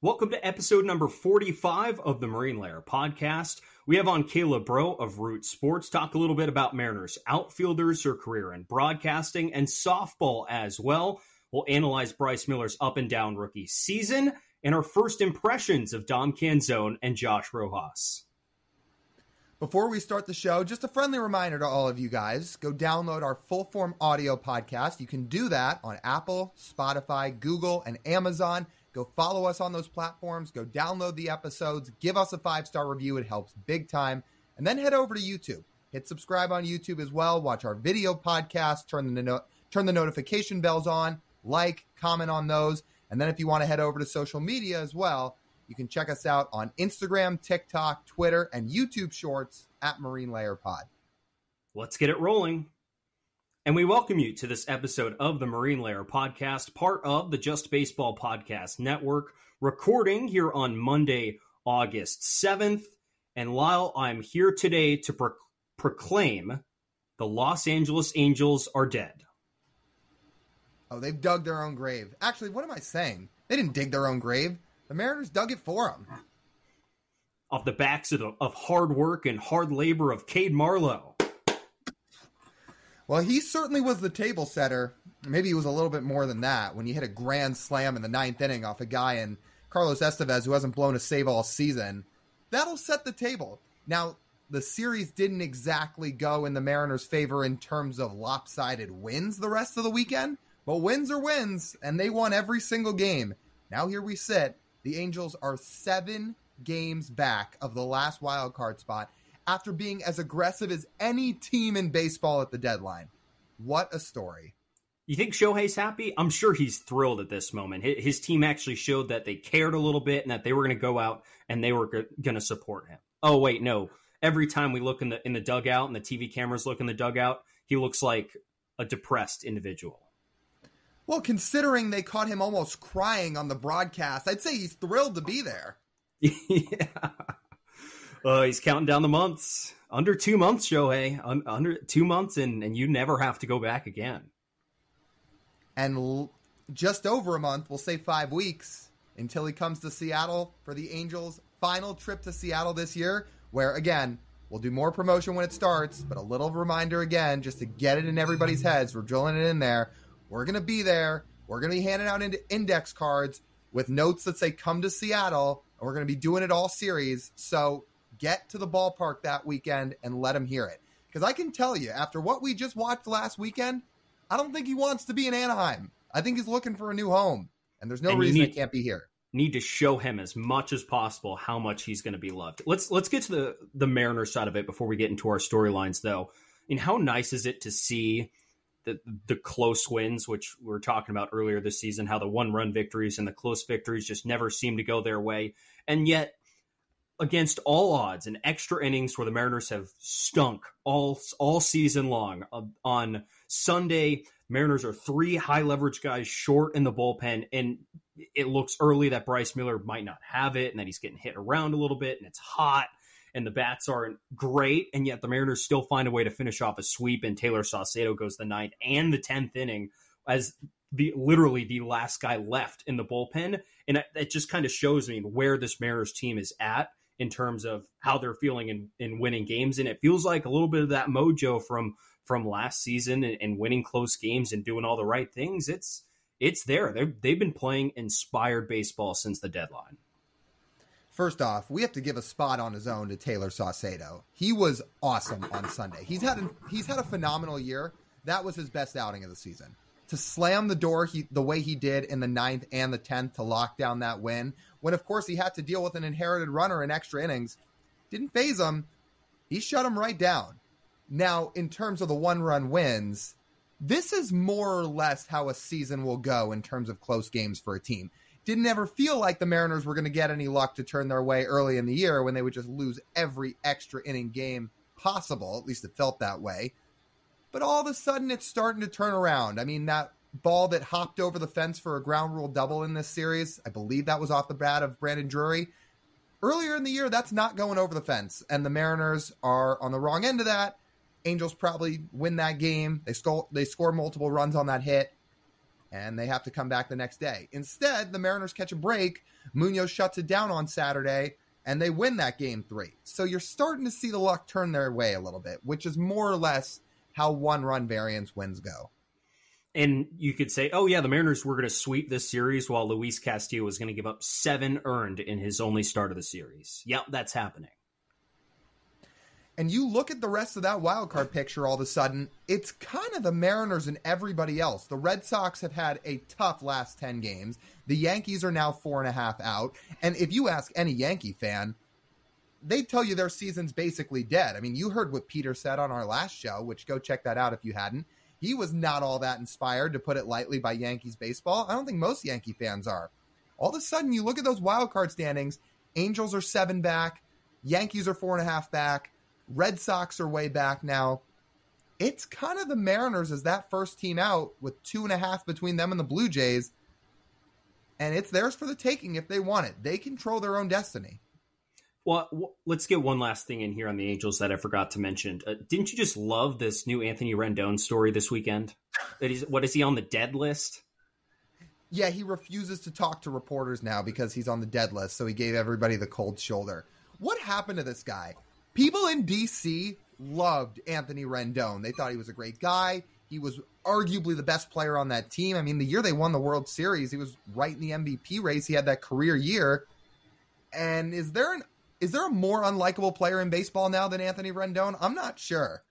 Welcome to episode number 45 of the Marine Layer podcast. We have on Kayla Braud of Root Sports, talk a little bit about Mariners outfielders, her career in broadcasting, and softball as well. We'll analyze Bryce Miller's up and down rookie season and our first impressions of Dom Canzone and Josh Rojas. Before we start the show, just a friendly reminder to all of you guys go download our full form audio podcast. You can do that on Apple, Spotify, Google, and Amazon. Go follow us on those platforms. Go download the episodes. Give us a five star review. It helps big time. And then head over to YouTube. Hit subscribe on YouTube as well. Watch our video podcast. Turn the no- turn the notification bells on. Like, comment on those. And then if you want to head over to social media as well, you can check us out on Instagram, TikTok, Twitter, and YouTube Shorts at Marine Layer Pod. Let's get it rolling. And we welcome you to this episode of the Marine Layer podcast, part of the Just Baseball Podcast Network, recording here on Monday, August 7th. And Lyle, I'm here today to pro- proclaim the Los Angeles Angels are dead. Oh, they've dug their own grave. Actually, what am I saying? They didn't dig their own grave. The Mariners dug it for them. Off the backs of, of hard work and hard labor of Cade Marlowe. Well, he certainly was the table setter. Maybe he was a little bit more than that when you hit a grand slam in the ninth inning off a guy in Carlos Estevez who hasn't blown a save all season. That'll set the table. Now, the series didn't exactly go in the Mariners' favor in terms of lopsided wins the rest of the weekend, but wins are wins, and they won every single game. Now here we sit. The Angels are seven games back of the last wild card spot after being as aggressive as any team in baseball at the deadline. What a story. You think Shohei's happy? I'm sure he's thrilled at this moment. His team actually showed that they cared a little bit and that they were going to go out and they were going to support him. Oh wait, no. Every time we look in the in the dugout and the TV cameras look in the dugout, he looks like a depressed individual. Well, considering they caught him almost crying on the broadcast, I'd say he's thrilled to be there. yeah. Uh, he's counting down the months. Under two months, Shohei. Un- under two months, and, and you never have to go back again. And l- just over a month, we'll say five weeks, until he comes to Seattle for the Angels' final trip to Seattle this year, where, again, we'll do more promotion when it starts, but a little reminder again, just to get it in everybody's heads. We're drilling it in there. We're going to be there. We're going to be handing out into index cards with notes that say come to Seattle, and we're going to be doing it all series. So get to the ballpark that weekend and let him hear it. Because I can tell you, after what we just watched last weekend, I don't think he wants to be in Anaheim. I think he's looking for a new home, and there's no and reason need, he can't be here. Need to show him as much as possible how much he's going to be loved. Let's let's get to the the Mariners side of it before we get into our storylines, though. And how nice is it to see the the close wins, which we were talking about earlier this season, how the one run victories and the close victories just never seem to go their way, and yet against all odds and extra innings where the Mariners have stunk all all season long. Uh, on Sunday, Mariners are three high leverage guys short in the bullpen, and it looks early that Bryce Miller might not have it, and that he's getting hit around a little bit, and it's hot, and the bats aren't great, and yet the Mariners still find a way to finish off a sweep, and Tayler Saucedo goes the ninth and the tenth inning as the literally the last guy left in the bullpen, and it just kind of shows me where this Mariners team is at in terms of how they're feeling in, in winning games. And it feels like a little bit of that mojo from from last season and, and winning close games and doing all the right things. It's it's there. They've, they've been playing inspired baseball since the deadline. First off, we have to give a spot on his own to Tayler Saucedo. He was awesome on Sunday. He's had a, he's had a phenomenal year. That was his best outing of the season. To slam the door he, the way he did in the ninth and the tenth to lock down that win when of course he had to deal with an inherited runner in extra innings. Didn't phase him. He shut him right down. Now, in terms of the one run wins, this is more or less how a season will go in terms of close games for a team. Didn't ever feel like the Mariners were going to get any luck to turn their way early in the year when they would just lose every extra inning game possible. At least it felt that way. But all of a sudden, it's starting to turn around. I mean, that ball that hopped over the fence for a ground rule double in this series. I believe that was off the bat of Brandon Drury. Earlier in the year, that's not going over the fence, and the Mariners are on the wrong end of that. Angels probably win that game. They score they score multiple runs on that hit. and they have to come back the next day. Instead, the Mariners catch a break. Munoz shuts it down on Saturday, and they win that game three. So you're starting to see the luck turn their way a little bit, which is more or less how one run variance wins go. And you could say, oh, yeah, the Mariners were going to sweep this series while Luis Castillo was going to give up seven earned in his only start of the series. Yep, that's happening. And you look at the rest of that wild card picture all of a sudden, it's kind of the Mariners and everybody else. The Red Sox have had a tough last 10 games. The Yankees are now four and a half out. And if you ask any Yankee fan, they tell you their season's basically dead. I mean, you heard what Peter said on our last show, which go check that out if you hadn't. He was not all that inspired, to put it lightly, by Yankees baseball. I don't think most Yankee fans are. All of a sudden, you look at those wild card standings Angels are seven back, Yankees are four and a half back, Red Sox are way back now. It's kind of the Mariners as that first team out with two and a half between them and the Blue Jays. And it's theirs for the taking if they want it. They control their own destiny. Well, let's get one last thing in here on the Angels that I forgot to mention. Uh, didn't you just love this new Anthony Rendon story this weekend? What is he on the dead list? Yeah, he refuses to talk to reporters now because he's on the dead list. So he gave everybody the cold shoulder. What happened to this guy? People in DC loved Anthony Rendon. They thought he was a great guy. He was arguably the best player on that team. I mean, the year they won the World Series, he was right in the MVP race. He had that career year. And is there an is there a more unlikable player in baseball now than Anthony Rendon? I'm not sure.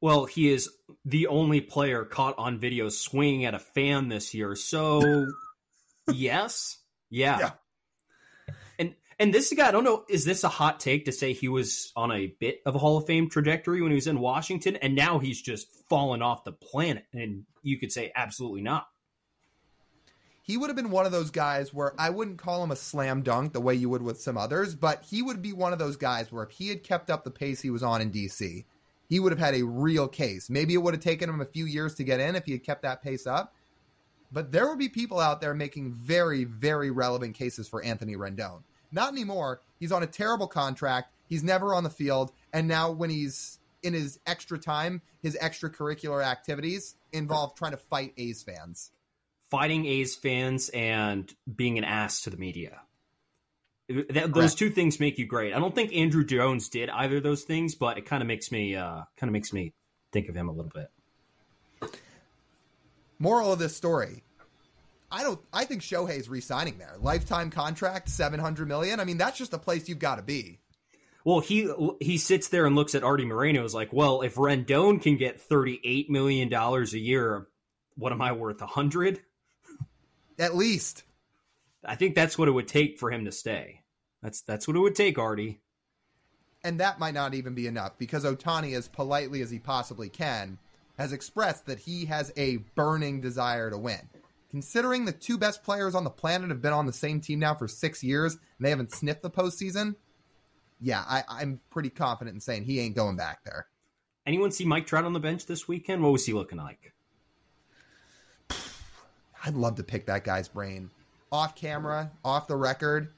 Well, he is the only player caught on video swinging at a fan this year. So, yes, yeah. yeah. And and this guy, I don't know, is this a hot take to say he was on a bit of a Hall of Fame trajectory when he was in Washington, and now he's just fallen off the planet? And you could say absolutely not he would have been one of those guys where I wouldn't call him a slam dunk the way you would with some others, but he would be one of those guys where if he had kept up the pace he was on in DC, he would have had a real case. Maybe it would have taken him a few years to get in if he had kept that pace up. But there would be people out there making very, very relevant cases for Anthony Rendon. Not anymore. He's on a terrible contract. He's never on the field. And now, when he's in his extra time, his extracurricular activities involve trying to fight A's fans fighting A's fans and being an ass to the media. That, those two things make you great. I don't think Andruw Jones did either of those things, but it kind of makes me uh, kind of makes me think of him a little bit. Moral of this story: I don't. I think Shohei's re-signing there. Lifetime contract, seven hundred million. I mean, that's just a place you've got to be. Well, he he sits there and looks at Artie Moreno. Is like, well, if Rendon can get thirty eight million dollars a year, what am I worth? A hundred? At least. I think that's what it would take for him to stay. That's that's what it would take, Artie. And that might not even be enough because Ohtani, as politely as he possibly can, has expressed that he has a burning desire to win. Considering the two best players on the planet have been on the same team now for six years and they haven't sniffed the postseason, yeah, I, I'm pretty confident in saying he ain't going back there. Anyone see Mike Trout on the bench this weekend? What was he looking like? I'd love to pick that guy's brain off camera, off the record.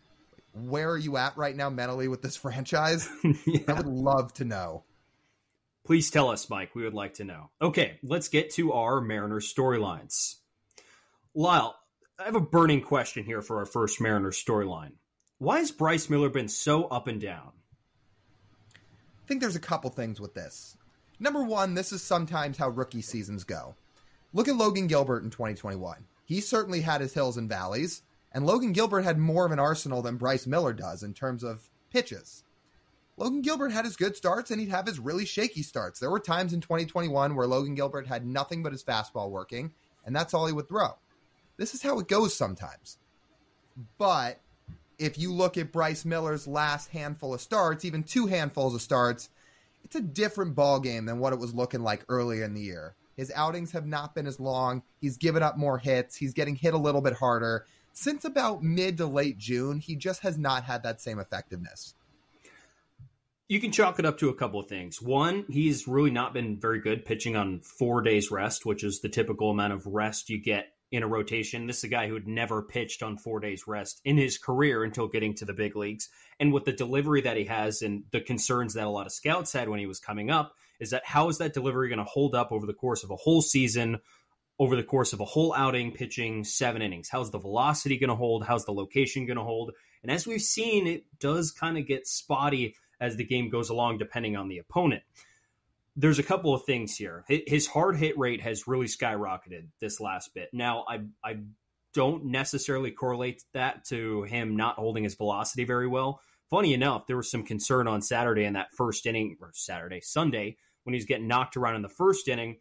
Where are you at right now mentally with this franchise? yeah. I would love to know. Please tell us, Mike. We would like to know. Okay, let's get to our Mariners storylines. Lyle, I have a burning question here for our first Mariners storyline. Why has Bryce Miller been so up and down? I think there's a couple things with this. Number one, this is sometimes how rookie seasons go. Look at Logan Gilbert in 2021 he certainly had his hills and valleys, and Logan Gilbert had more of an arsenal than Bryce Miller does in terms of pitches. Logan Gilbert had his good starts and he'd have his really shaky starts. There were times in 2021 where Logan Gilbert had nothing but his fastball working, and that's all he would throw. This is how it goes sometimes. But if you look at Bryce Miller's last handful of starts, even two handfuls of starts, it's a different ball game than what it was looking like earlier in the year. His outings have not been as long. He's given up more hits. He's getting hit a little bit harder. Since about mid to late June, he just has not had that same effectiveness. You can chalk it up to a couple of things. One, he's really not been very good pitching on four days rest, which is the typical amount of rest you get in a rotation. This is a guy who had never pitched on four days rest in his career until getting to the big leagues. And with the delivery that he has and the concerns that a lot of scouts had when he was coming up, is that how is that delivery going to hold up over the course of a whole season over the course of a whole outing pitching seven innings. How's the velocity going to hold? How's the location going to hold? And as we've seen, it does kind of get spotty as the game goes along, depending on the opponent. There's a couple of things here. His hard hit rate has really skyrocketed this last bit. Now, I, I don't necessarily correlate that to him not holding his velocity very well. Funny enough, there was some concern on Saturday in that first inning, or Saturday, Sunday, when he's getting knocked around in the first inning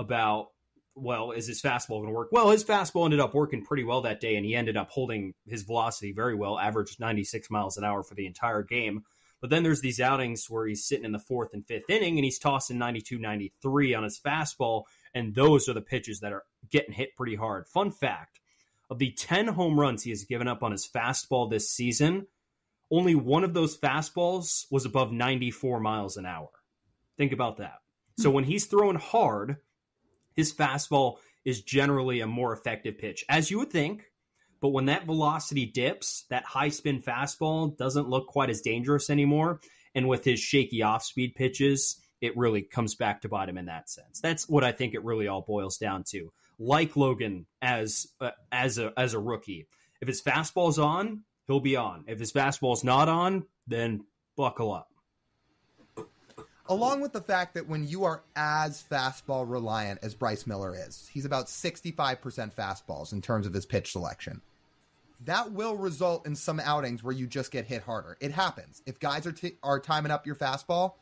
about well, is his fastball going to work? Well, his fastball ended up working pretty well that day, and he ended up holding his velocity very well, averaged 96 miles an hour for the entire game. But then there's these outings where he's sitting in the fourth and fifth inning and he's tossing 92, 93 on his fastball, and those are the pitches that are getting hit pretty hard. Fun fact of the 10 home runs he has given up on his fastball this season, only one of those fastballs was above 94 miles an hour. Think about that. So hmm. when he's throwing hard, his fastball is generally a more effective pitch, as you would think. But when that velocity dips, that high spin fastball doesn't look quite as dangerous anymore. And with his shaky off speed pitches, it really comes back to bite him in that sense. That's what I think it really all boils down to. Like Logan as uh, as a as a rookie, if his fastball's on, he'll be on. If his fastball's not on, then buckle up along with the fact that when you are as fastball reliant as Bryce Miller is, he's about 65% fastballs in terms of his pitch selection. That will result in some outings where you just get hit harder. It happens. If guys are t- are timing up your fastball,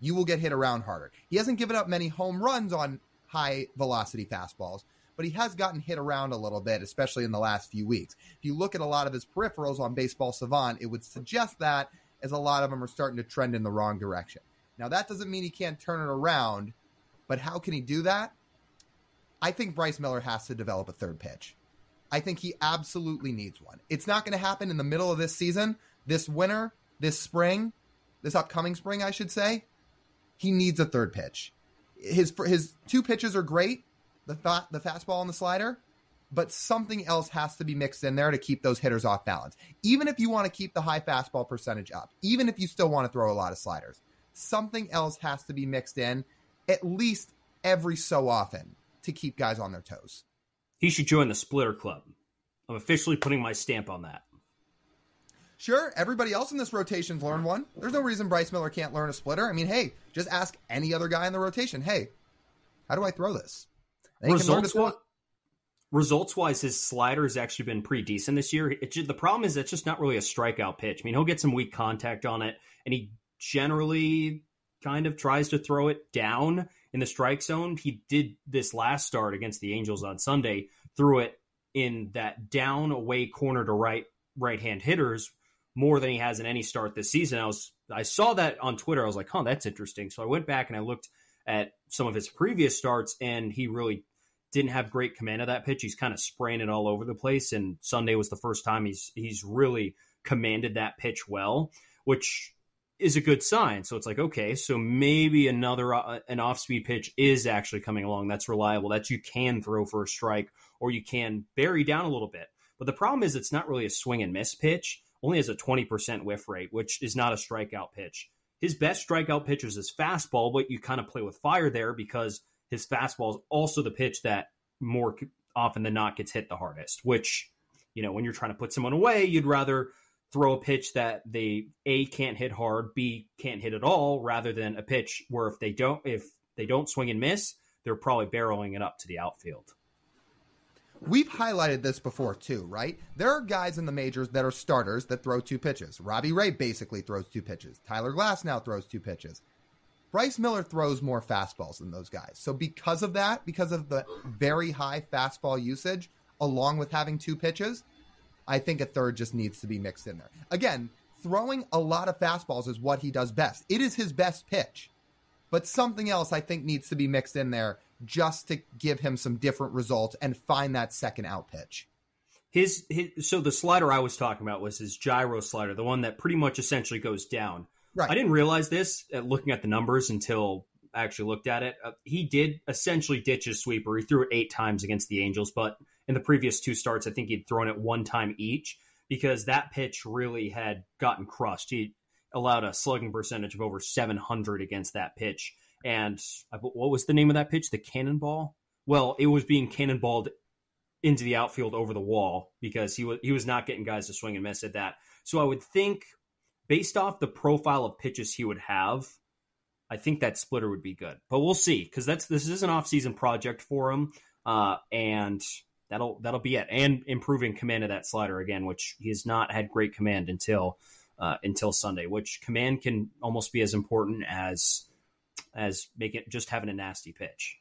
you will get hit around harder. He hasn't given up many home runs on high velocity fastballs, but he has gotten hit around a little bit, especially in the last few weeks. If you look at a lot of his peripherals on Baseball Savant, it would suggest that as a lot of them are starting to trend in the wrong direction. Now, that doesn't mean he can't turn it around, but how can he do that? I think Bryce Miller has to develop a third pitch. I think he absolutely needs one. It's not going to happen in the middle of this season, this winter, this spring, this upcoming spring, I should say. He needs a third pitch. His his two pitches are great, the fa- the fastball and the slider, but something else has to be mixed in there to keep those hitters off balance. Even if you want to keep the high fastball percentage up, even if you still want to throw a lot of sliders, something else has to be mixed in at least every so often to keep guys on their toes. He should join the splitter club. I'm officially putting my stamp on that. Sure, everybody else in this rotation's learned one. There's no reason Bryce Miller can't learn a splitter. I mean, hey, just ask any other guy in the rotation, hey, how do I throw this? Results, throw results wise, his slider has actually been pretty decent this year. Just, the problem is it's just not really a strikeout pitch. I mean, he'll get some weak contact on it, and he generally kind of tries to throw it down in the strike zone. He did this last start against the Angels on Sunday, threw it in that down away corner to right right hand hitters more than he has in any start this season. I was I saw that on Twitter. I was like, "Huh, that's interesting." So I went back and I looked at some of his previous starts, and he really didn't have great command of that pitch. He's kind of spraying it all over the place. And Sunday was the first time he's he's really commanded that pitch well, which is a good sign. So it's like, okay, so maybe another uh, an off speed pitch is actually coming along that's reliable that you can throw for a strike or you can bury down a little bit. But the problem is it's not really a swing and miss pitch. Only has a 20% whiff rate, which is not a strikeout pitch. His best strikeout pitch is his fastball, but you kind of play with fire there because his fastball is also the pitch that more often than not gets hit the hardest, which, you know, when you're trying to put someone away, you'd rather throw a pitch that they a can't hit hard, b can't hit at all, rather than a pitch where if they don't if they don't swing and miss, they're probably barreling it up to the outfield. We've highlighted this before too, right? There are guys in the majors that are starters that throw two pitches. Robbie Ray basically throws two pitches. Tyler Glasnow throws two pitches. Bryce Miller throws more fastballs than those guys. So because of that, because of the very high fastball usage, along with having two pitches, I think a third just needs to be mixed in there. Again, throwing a lot of fastballs is what he does best. It is his best pitch. But something else I think needs to be mixed in there just to give him some different results and find that second out pitch. His, his so the slider I was talking about was his gyro slider, the one that pretty much essentially goes down. Right. I didn't realize this at looking at the numbers until I actually looked at it. Uh, he did essentially ditch his sweeper. He threw it eight times against the Angels, but in the previous two starts, I think he'd thrown it one time each because that pitch really had gotten crushed. He allowed a slugging percentage of over 700 against that pitch. And what was the name of that pitch? The cannonball Well, it was being cannonballed into the outfield over the wall because he was he was not getting guys to swing and miss at that. So I would think, based off the profile of pitches he would have, I think that splitter would be good. But we'll see because that's this is an off season project for him, uh, and that'll that'll be it. And improving command of that slider again, which he has not had great command until uh, until Sunday. Which command can almost be as important as as making just having a nasty pitch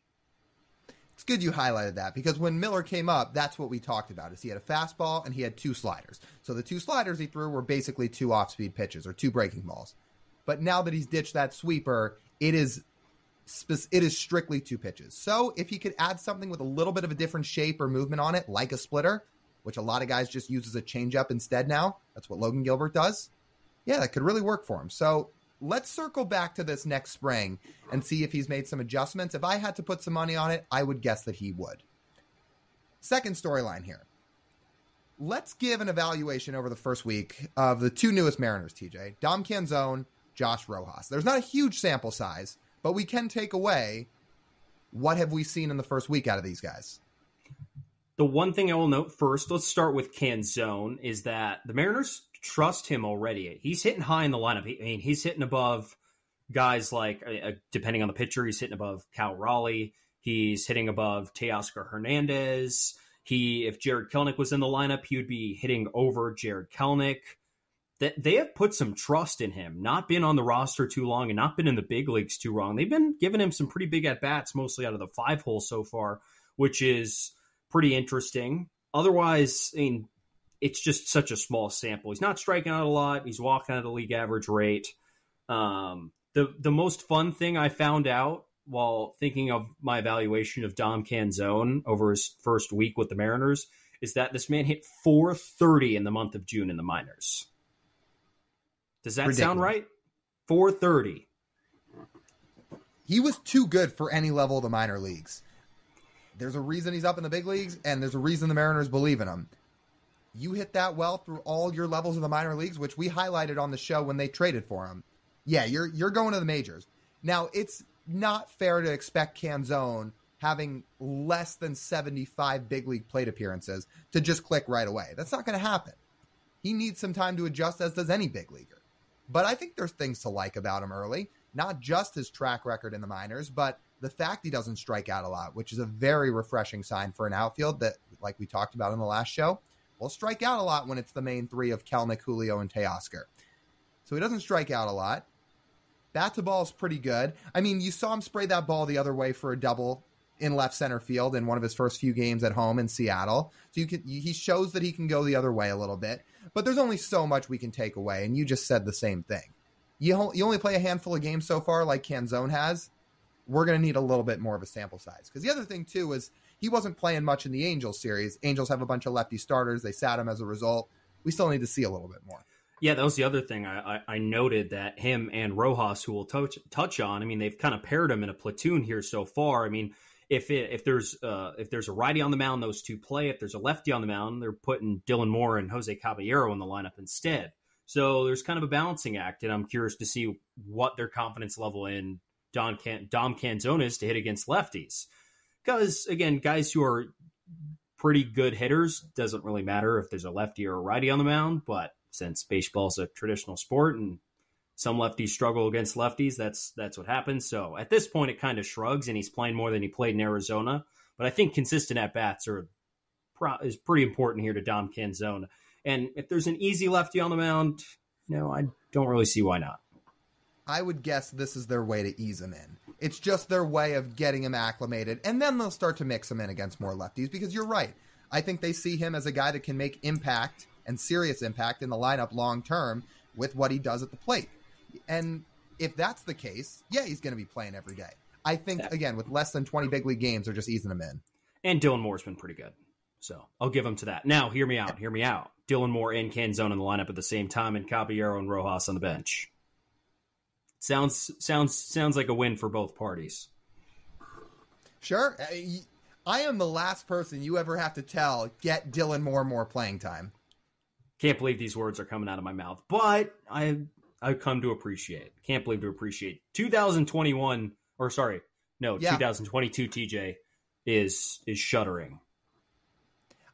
it's good you highlighted that because when Miller came up, that's what we talked about. Is he had a fastball and he had two sliders. So the two sliders he threw were basically two off-speed pitches or two breaking balls. But now that he's ditched that sweeper, it is it is strictly two pitches. So if he could add something with a little bit of a different shape or movement on it, like a splitter, which a lot of guys just use as a changeup instead now, that's what Logan Gilbert does. Yeah, that could really work for him. So let's circle back to this next spring and see if he's made some adjustments. If I had to put some money on it, I would guess that he would. Second storyline here. Let's give an evaluation over the first week of the two newest Mariners, TJ Dom Canzone, Josh Rojas. There's not a huge sample size, but we can take away what have we seen in the first week out of these guys. The one thing I will note first, let's start with Canzone, is that the Mariners trust him already. He's hitting high in the lineup. I mean, he's hitting above guys like, uh, uh, depending on the pitcher, he's hitting above Cal Raleigh. He's hitting above Teoscar Hernandez. He, if Jarred Kelenic was in the lineup, he would be hitting over Jarred Kelenic. That they have put some trust in him. Not been on the roster too long, and not been in the big leagues too long. They've been giving him some pretty big at bats, mostly out of the five hole so far, which is pretty interesting. Otherwise, I mean, it's just such a small sample. He's not striking out a lot. He's walking at a league average rate. Um, the the most fun thing I found out while thinking of my evaluation of Dom Canzone over his first week with the Mariners is that this man hit 430 in the month of June in the minors. Does that Ridiculous. sound right? 430. He was too good for any level of the minor leagues. There's a reason he's up in the big leagues, and there's a reason the Mariners believe in him you hit that well through all your levels of the minor leagues, which we highlighted on the show when they traded for him. Yeah, you're you're going to the majors. Now, it's not fair to expect Canzone having less than 75 big league plate appearances to just click right away. That's not going to happen. He needs some time to adjust as does any big leaguer. But I think there's things to like about him early, not just his track record in the minors, but the fact he doesn't strike out a lot, which is a very refreshing sign for an outfield that like we talked about in the last show will strike out a lot when it's the main three of Kelenic, Julio, and Teoscar. So he doesn't strike out a lot. Bat to ball is pretty good. I mean, you saw him spray that ball the other way for a double in left center field in one of his first few games at home in Seattle. So you can he shows that he can go the other way a little bit. But there's only so much we can take away, and you just said the same thing. You you only play a handful of games so far, like Canzone has. We're going to need a little bit more of a sample size because the other thing too is he wasn't playing much in the Angels series. Angels have a bunch of lefty starters. They sat him as a result. We still need to see a little bit more. Yeah, that was the other thing I, I, I noted that him and Rojas, who we'll touch touch on. I mean, they've kind of paired him in a platoon here so far. I mean, if it, if there's uh, if there's a righty on the mound, those two play. If there's a lefty on the mound, they're putting Dylan Moore and Jose Caballero in the lineup instead. So there's kind of a balancing act, and I'm curious to see what their confidence level in Don Can- Dom Canzone is to hit against lefties because again, guys who are pretty good hitters doesn't really matter if there's a lefty or a righty on the mound. But since baseball is a traditional sport and some lefties struggle against lefties, that's that's what happens. So at this point, it kind of shrugs, and he's playing more than he played in Arizona. But I think consistent at bats are is pretty important here to Dom Canzone. And if there's an easy lefty on the mound, no, I don't really see why not. I would guess this is their way to ease him in. It's just their way of getting him acclimated, and then they'll start to mix him in against more lefties because you're right. I think they see him as a guy that can make impact and serious impact in the lineup long term with what he does at the plate. And if that's the case, yeah, he's going to be playing every day. I think yeah. again with less than 20 big league games, they're just easing him in. And Dylan Moore's been pretty good. So I'll give him to that. Now, hear me out. Hear me out. Dylan Moore and Canzone in the lineup at the same time, and Caballero and Rojas on the bench. Sounds sounds sounds like a win for both parties. Sure. Uh, I am the last person you ever have to tell get Dylan Moore more playing time. Can't believe these words are coming out of my mouth, but I I've come to appreciate. Can't believe to appreciate 2021 or sorry, no, yeah. 2022 TJ is is shuddering.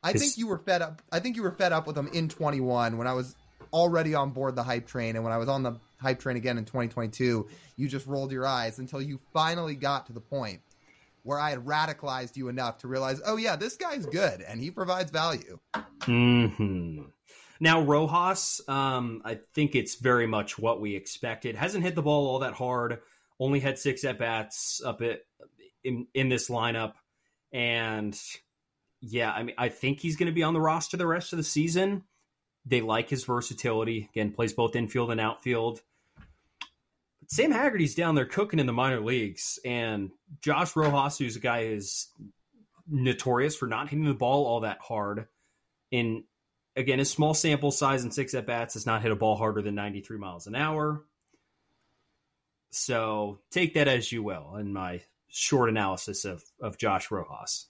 I think you were fed up. I think you were fed up with him in 21 when I was already on board the hype train, and when I was on the hype train again in 2022, you just rolled your eyes until you finally got to the point where I had radicalized you enough to realize, oh yeah, this guy's good and he provides value. Hmm. Now Rojas, um, I think it's very much what we expected. Hasn't hit the ball all that hard. Only had six at bats up it in in this lineup, and yeah, I mean, I think he's going to be on the roster the rest of the season. They like his versatility. Again, plays both infield and outfield. Sam Haggerty's down there cooking in the minor leagues, and Josh Rojas, who's a guy who's notorious for not hitting the ball all that hard. In again, his small sample size and six at bats has not hit a ball harder than 93 miles an hour. So take that as you will in my short analysis of, of Josh Rojas.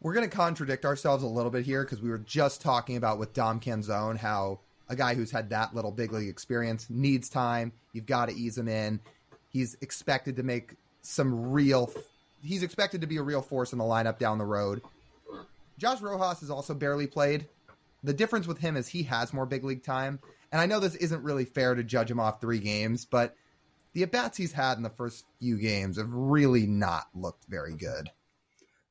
We're going to contradict ourselves a little bit here because we were just talking about with Dom Canzone how a guy who's had that little big league experience needs time. You've got to ease him in. He's expected to make some real. He's expected to be a real force in the lineup down the road. Josh Rojas has also barely played. The difference with him is he has more big league time. And I know this isn't really fair to judge him off three games, but the at bats he's had in the first few games have really not looked very good.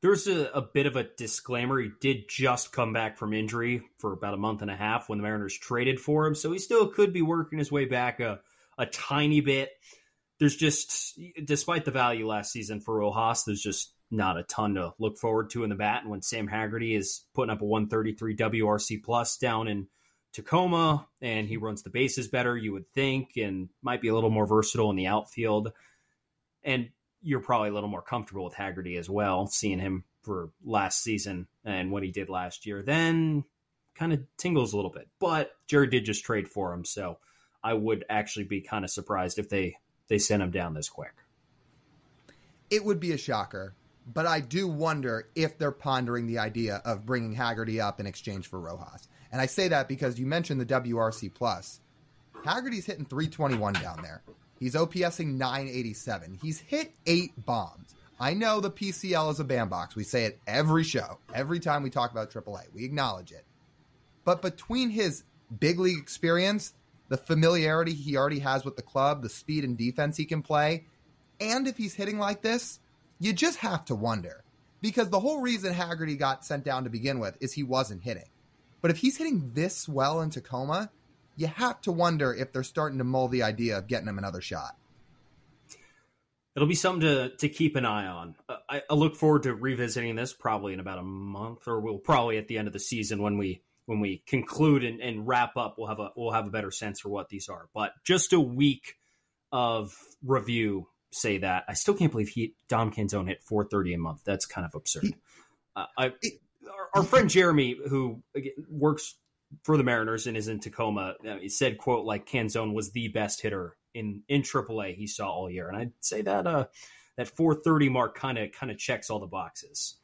There's a, a, bit of a disclaimer. He did just come back from injury for about a month and a half when the Mariners traded for him, so he still could be working his way back a, a tiny bit. There's just, despite the value last season for Rojas, there's just not a ton to look forward to in the bat. And when Sam Haggerty is putting up a 133 WRC plus down in Tacoma and he runs the bases better, you would think, and might be a little more versatile in the outfield. And you're probably a little more comfortable with Haggerty as well, seeing him for last season and what he did last year. Then kind of tingles a little bit. But Jerry did just trade for him, so I would actually be kind of surprised if they they sent him down this quick. It would be a shocker, but I do wonder if they're pondering the idea of bringing Haggerty up in exchange for Rojas. And I say that because you mentioned the WRC plus. Haggerty's hitting 321 down there. He's OPSing 987. He's hit eight bombs. I know the PCL is a bandbox. We say it every show, every time we talk about AAA. We acknowledge it. But between his big league experience, the familiarity he already has with the club, the speed and defense he can play, and if he's hitting like this, you just have to wonder. Because the whole reason Haggerty got sent down to begin with is he wasn't hitting. But if he's hitting this well in Tacoma, you have to wonder if they're starting to mull the idea of getting him another shot. It'll be something to, to keep an eye on. Uh, I, I, look forward to revisiting this probably in about a month, or we'll probably at the end of the season when we when we conclude and, and wrap up, we'll have a we'll have a better sense for what these are. But just a week of review say that. I still can't believe he Dom Canzone hit 430 a month. That's kind of absurd. Uh, I, our, our, friend Jeremy, who again, works for the Mariners and is in Tacoma, uh, he said, "quote like Canzone was the best hitter in in AAA he saw all year," and I'd say that uh that 430 mark kind of kind of checks all the boxes.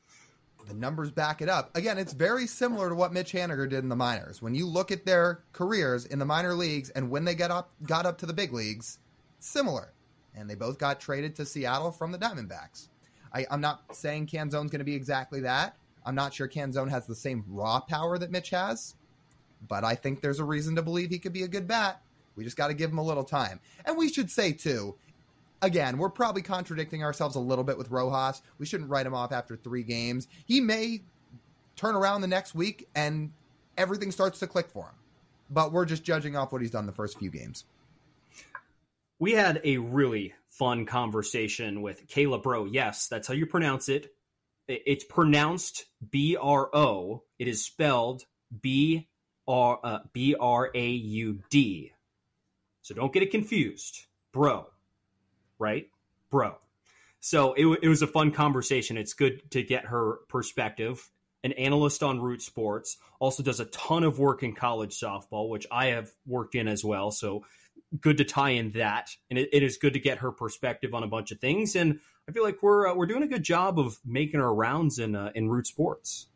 The numbers back it up. Again, it's very similar to what Mitch Haniger did in the minors. When you look at their careers in the minor leagues and when they got up got up to the big leagues, similar. And they both got traded to Seattle from the Diamondbacks. I, I'm not saying Canzone's going to be exactly that. I'm not sure Canzone has the same raw power that Mitch has, but I think there's a reason to believe he could be a good bat. We just got to give him a little time. And we should say, too, again, we're probably contradicting ourselves a little bit with Rojas. We shouldn't write him off after three games. He may turn around the next week and everything starts to click for him. But we're just judging off what he's done the first few games. We had a really fun conversation with Kayla Braud. Yes, that's how you pronounce it. It's pronounced B R O. It is spelled B R uh, B R A U D. So don't get it confused, bro. Right, bro. So it, it was a fun conversation. It's good to get her perspective. An analyst on Root Sports also does a ton of work in college softball, which I have worked in as well. So good to tie in that, and it, it is good to get her perspective on a bunch of things. And I feel like we're uh, we're doing a good job of making our rounds in uh, in Root Sports.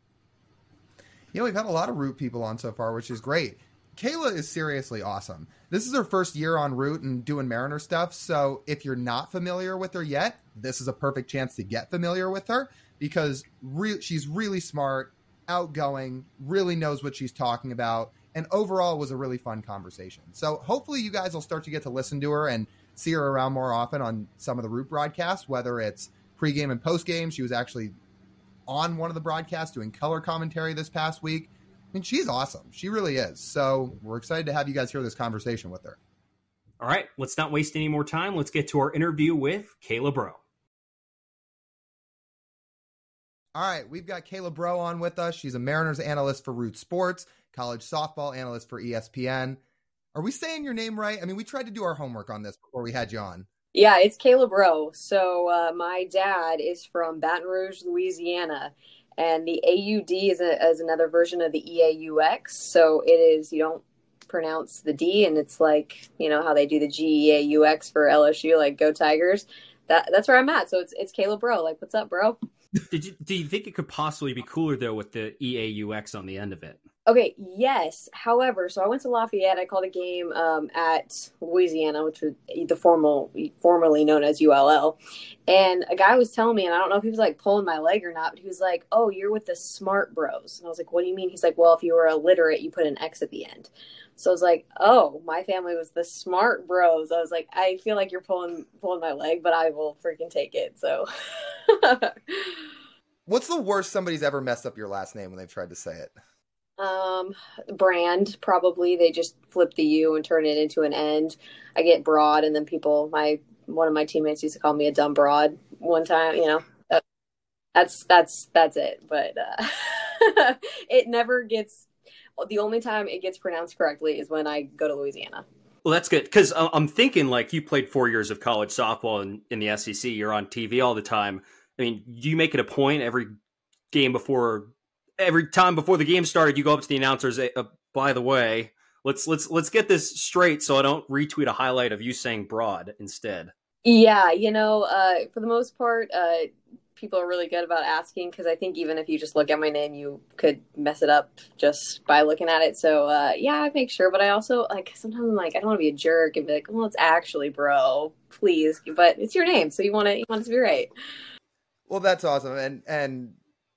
Yeah, we've had a lot of root people on so far, which is great. Kayla is seriously awesome. This is her first year on Root and doing Mariner stuff. So if you're not familiar with her yet, this is a perfect chance to get familiar with her because re- she's really smart, outgoing, really knows what she's talking about, and overall was a really fun conversation. So hopefully you guys will start to get to listen to her and see her around more often on some of the Root broadcasts, whether it's pregame and postgame. She was actually on one of the broadcasts doing color commentary this past week. I mean, she's awesome. She really is. So we're excited to have you guys hear this conversation with her. All right, let's not waste any more time. Let's get to our interview with Kayla Braud. All right, we've got Kayla Braud on with us. She's a Mariners analyst for Root Sports, college softball analyst for ESPN. Are we saying your name right? I mean, we tried to do our homework on this before we had you on. Yeah, it's Kayla Braud. So uh, my dad is from Baton Rouge, Louisiana, and the AUD is, a, is another version of the EAUX. So it is you don't pronounce the D, and it's like you know how they do the GEAUX for LSU, like Go Tigers. That that's where I'm at. So it's it's Kayla Braud. Like, what's up, bro? Did you do you think it could possibly be cooler though with the EAUX on the end of it? Okay, yes. However, so I went to Lafayette. I called a game um, at Louisiana, which was the formal, formerly known as ULL. And a guy was telling me, and I don't know if he was like pulling my leg or not, but he was like, "Oh, you're with the Smart Bros." And I was like, "What do you mean?" He's like, "Well, if you were illiterate, you put an X at the end." So I was like, "Oh, my family was the Smart Bros." I was like, "I feel like you're pulling pulling my leg, but I will freaking take it." So. What's the worst somebody's ever messed up your last name when they've tried to say it? Um, brand probably they just flip the U and turn it into an end. I get broad, and then people, my one of my teammates used to call me a dumb broad one time. You know, that's that's that's it. But uh, it never gets. The only time it gets pronounced correctly is when I go to Louisiana. Well, that's good because I'm thinking like you played four years of college softball in, in the SEC. You're on TV all the time. I mean, you make it a point every game before every time before the game started, you go up to the announcers. Uh, by the way, let's let's let's get this straight, so I don't retweet a highlight of you saying broad instead. Yeah, you know, uh, for the most part, uh, people are really good about asking because I think even if you just look at my name, you could mess it up just by looking at it. So uh, yeah, I make sure, but I also like sometimes I'm like I don't want to be a jerk and be like, well, it's actually bro, please, but it's your name, so you want it, you want it to be right. Well, that's awesome, and and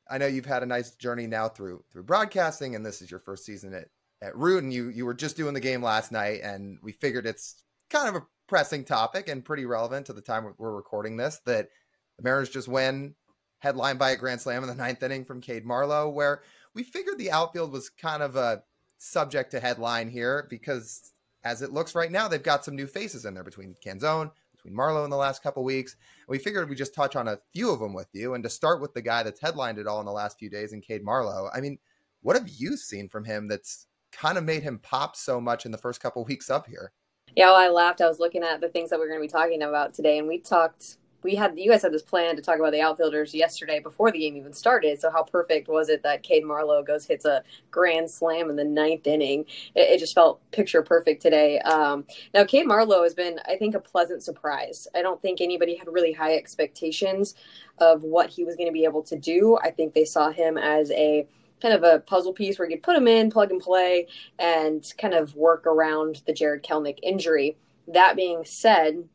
I know you've had a nice journey now through through broadcasting, and this is your first season at at Root, and you you were just doing the game last night, and we figured it's kind of a pressing topic and pretty relevant to the time we're recording this that the Mariners just win, headlined by a grand slam in the ninth inning from Cade Marlowe, where we figured the outfield was kind of a subject to headline here because as it looks right now, they've got some new faces in there between Canzone, between Marlowe in the last couple weeks. And we figured we'd just touch on a few of them with you. And to start with the guy that's headlined it all in the last few days, in Cade Marlowe. I mean, what have you seen from him that's kind of made him pop so much in the first couple weeks up here? Yeah, well, I laughed. I was looking at the things that we're going to be talking about today, and we talked we had you guys had this plan to talk about the outfielders yesterday before the game even started. So how perfect was it that Cade Marlowe goes hits a grand slam in the ninth inning? It, it just felt picture perfect today. Um, now Cade Marlowe has been, I think, a pleasant surprise. I don't think anybody had really high expectations of what he was going to be able to do. I think they saw him as a kind of a puzzle piece where you could put him in, plug and play, and kind of work around the Jarred Kelenic injury. That being said,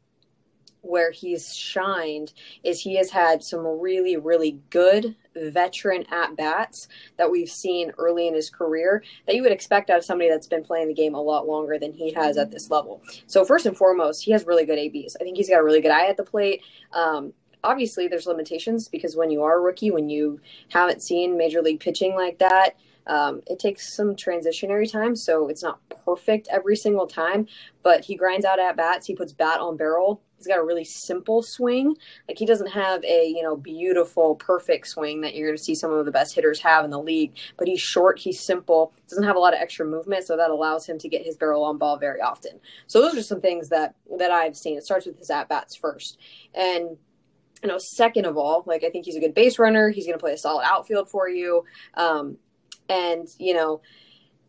where he's shined is he has had some really, really good veteran at bats that we've seen early in his career that you would expect out of somebody that's been playing the game a lot longer than he has at this level. So, first and foremost, he has really good ABs. I think he's got a really good eye at the plate. Um, obviously, there's limitations because when you are a rookie, when you haven't seen major league pitching like that, um, it takes some transitionary time, so it's not perfect every single time. But he grinds out at bats. He puts bat on barrel He's got a really simple swing. Like he doesn't have a, you know, beautiful, perfect swing that you're going to see some of the best hitters have in the league, but he's short, he's simple, doesn't have a lot of extra movement, so that allows him to get his barrel on ball very often. So those are some things that that I've seen. It starts with his at bats first. And you know, second of all, like I think he's a good base runner. He's going to play a solid outfield for you. Um, and you know,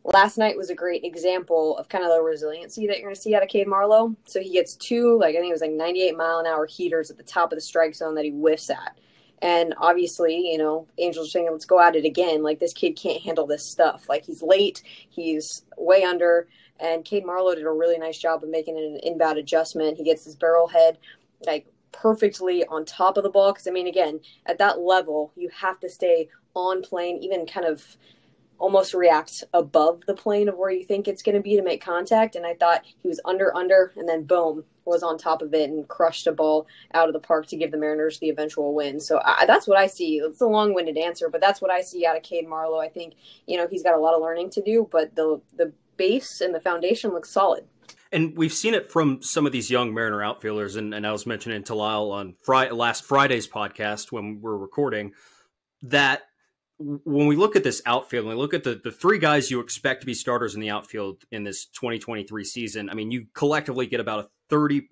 last night was a great example of kind of the resiliency that you're going to see out of Cade Marlowe. So he gets two, like I think it was like 98 mile an hour heaters at the top of the strike zone that he whiffs at. And obviously, you know, Angels saying, let's go at it again. Like, this kid can't handle this stuff. Like, he's late. He's way under. And Cade Marlowe did a really nice job of making an inbound adjustment. He gets his barrel head like perfectly on top of the ball. Because I mean, again, at that level, you have to stay on plane, even kind of almost react above the plane of where you think it's going to be to make contact. And I thought he was under, under, and then boom, was on top of it and crushed a ball out of the park to give the Mariners the eventual win. So I, that's what I see. It's a long-winded answer, but that's what I see out of Cade Marlowe. I think you know he's got a lot of learning to do, but the the base and the foundation looks solid. And we've seen it from some of these young Mariner outfielders, and, and I was mentioning to Lyle on Friday, last Friday's podcast when we're recording that when we look at this outfield and we look at the, the three guys you expect to be starters in the outfield in this 2023 season, I mean, you collectively get about a 30%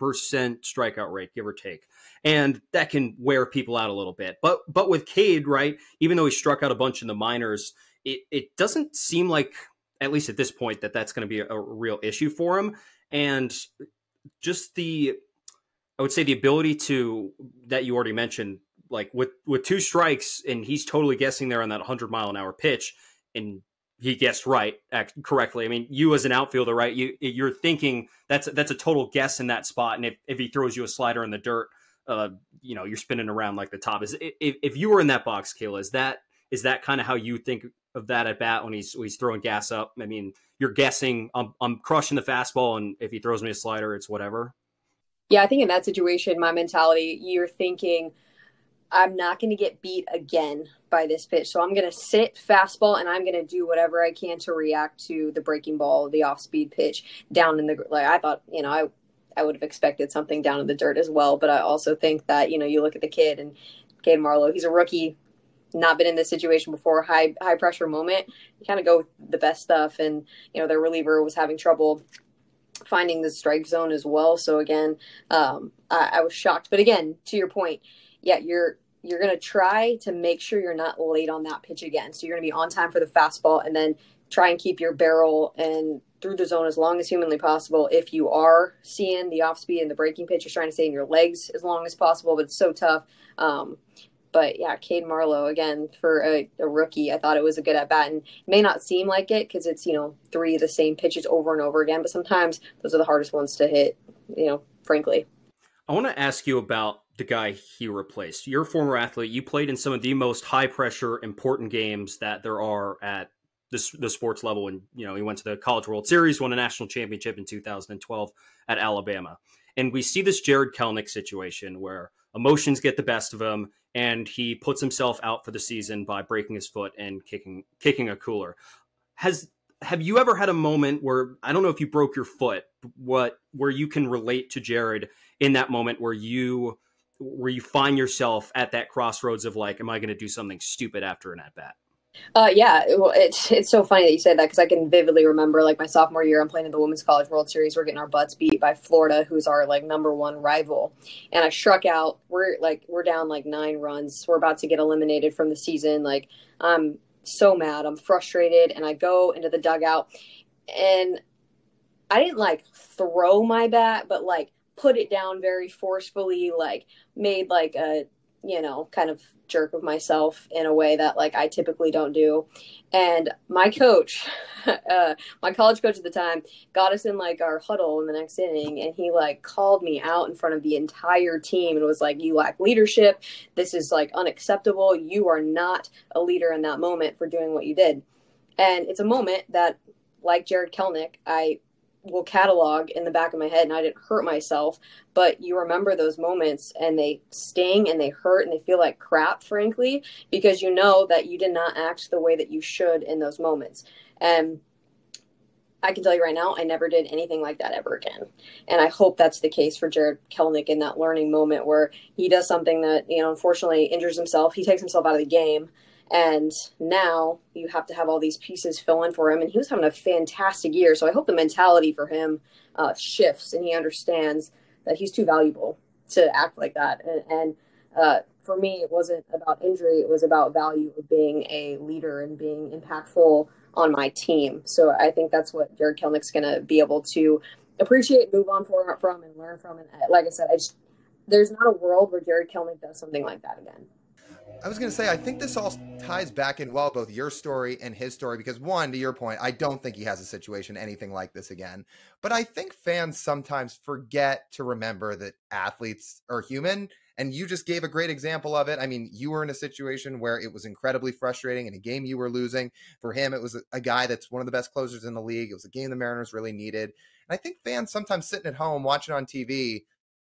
strikeout rate, give or take. And that can wear people out a little bit. But but with Cade, right, even though he struck out a bunch in the minors, it, it doesn't seem like, at least at this point, that that's going to be a, a real issue for him. And just the, I would say the ability to, that you already mentioned, like with with two strikes and he's totally guessing there on that 100 mile an hour pitch and he guessed right correctly. I mean, you as an outfielder, right? You you're thinking that's that's a total guess in that spot, and if, if he throws you a slider in the dirt, uh, you know, you're spinning around like the top. Is if, if you were in that box, Kayla, is that is that kind of how you think of that at bat when he's when he's throwing gas up? I mean, you're guessing I'm I'm crushing the fastball, and if he throws me a slider, it's whatever. Yeah, I think in that situation, my mentality, you're thinking I'm not going to get beat again by this pitch. So I'm going to sit fastball and I'm going to do whatever I can to react to the breaking ball, the off speed pitch down in the like I thought, you know, I I would have expected something down in the dirt as well, but I also think that, you know, you look at the kid and Cade Marlowe, he's a rookie, not been in this situation before, high high pressure moment. You kind of go the best stuff and, you know, their reliever was having trouble finding the strike zone as well. So again, um, I, I was shocked. But again, to your point, yeah, you're you're going to try to make sure you're not late on that pitch again. So you're going to be on time for the fastball and then try and keep your barrel and through the zone as long as humanly possible. If you are seeing the off speed and the breaking pitch, you're trying to stay in your legs as long as possible, but it's so tough. Um, but yeah, Cade Marlowe again for a, a, rookie, I thought it was a good at bat, and it may not seem like it because it's you know three of the same pitches over and over again. But sometimes those are the hardest ones to hit. You know, frankly. I want to ask you about the guy he replaced. You're a former athlete. You played in some of the most high pressure, important games that there are at the, the sports level. And, you know, he went to the College World Series, won a national championship in 2012 at Alabama. And we see this Jarred Kelenic situation where emotions get the best of him and he puts himself out for the season by breaking his foot and kicking kicking a cooler. Has have you ever had a moment where I don't know if you broke your foot, what where you can relate to Jarred in that moment where you where you find yourself at that crossroads of like, am I going to do something stupid after an at bat? Uh, yeah, well, it's it's so funny that you say that because I can vividly remember like my sophomore year, I'm playing in the Women's College World Series. We're getting our butts beat by Florida, who's our like number one rival, and I struck out. We're like we're down like nine runs. We're about to get eliminated from the season. Like I'm so mad. I'm frustrated, and I go into the dugout, and I didn't like throw my bat, but like put it down very forcefully, like made like a you know kind of jerk of myself in a way that like I typically don't do. And my coach, uh, my college coach at the time, got us in like our huddle in the next inning, and he like called me out in front of the entire team and was like, "You lack leadership. This is like unacceptable. You are not a leader in that moment for doing what you did." And it's a moment that, like Jarred Kelenic, I will catalog in the back of my head and I didn't hurt myself, but you remember those moments and they sting and they hurt and they feel like crap, frankly, because you know that you did not act the way that you should in those moments. And I can tell you right now, I never did anything like that ever again. And I hope that's the case for Jarred Kelenic in that learning moment where he does something that, you know, unfortunately injures himself. He takes himself out of the game and now you have to have all these pieces fill in for him. And he was having a fantastic year. So I hope the mentality for him uh, shifts and he understands that he's too valuable to act like that. And, and uh, for me, it wasn't about injury, it was about value of being a leader and being impactful on my team. So I think that's what Jarred Kelenic's going to be able to appreciate, move on for, from, and learn from. And like I said, I just, there's not a world where Jarred Kelenic does something like that again. I was going to say, I think this all ties back in well, both your story and his story, because one, to your point, I don't think he has a situation anything like this again. But I think fans sometimes forget to remember that athletes are human. And you just gave a great example of it. I mean, you were in a situation where it was incredibly frustrating in a game you were losing. For him, it was a, guy that's one of the best closers in the league. It was a game the Mariners really needed. And I think fans sometimes sitting at home watching on TV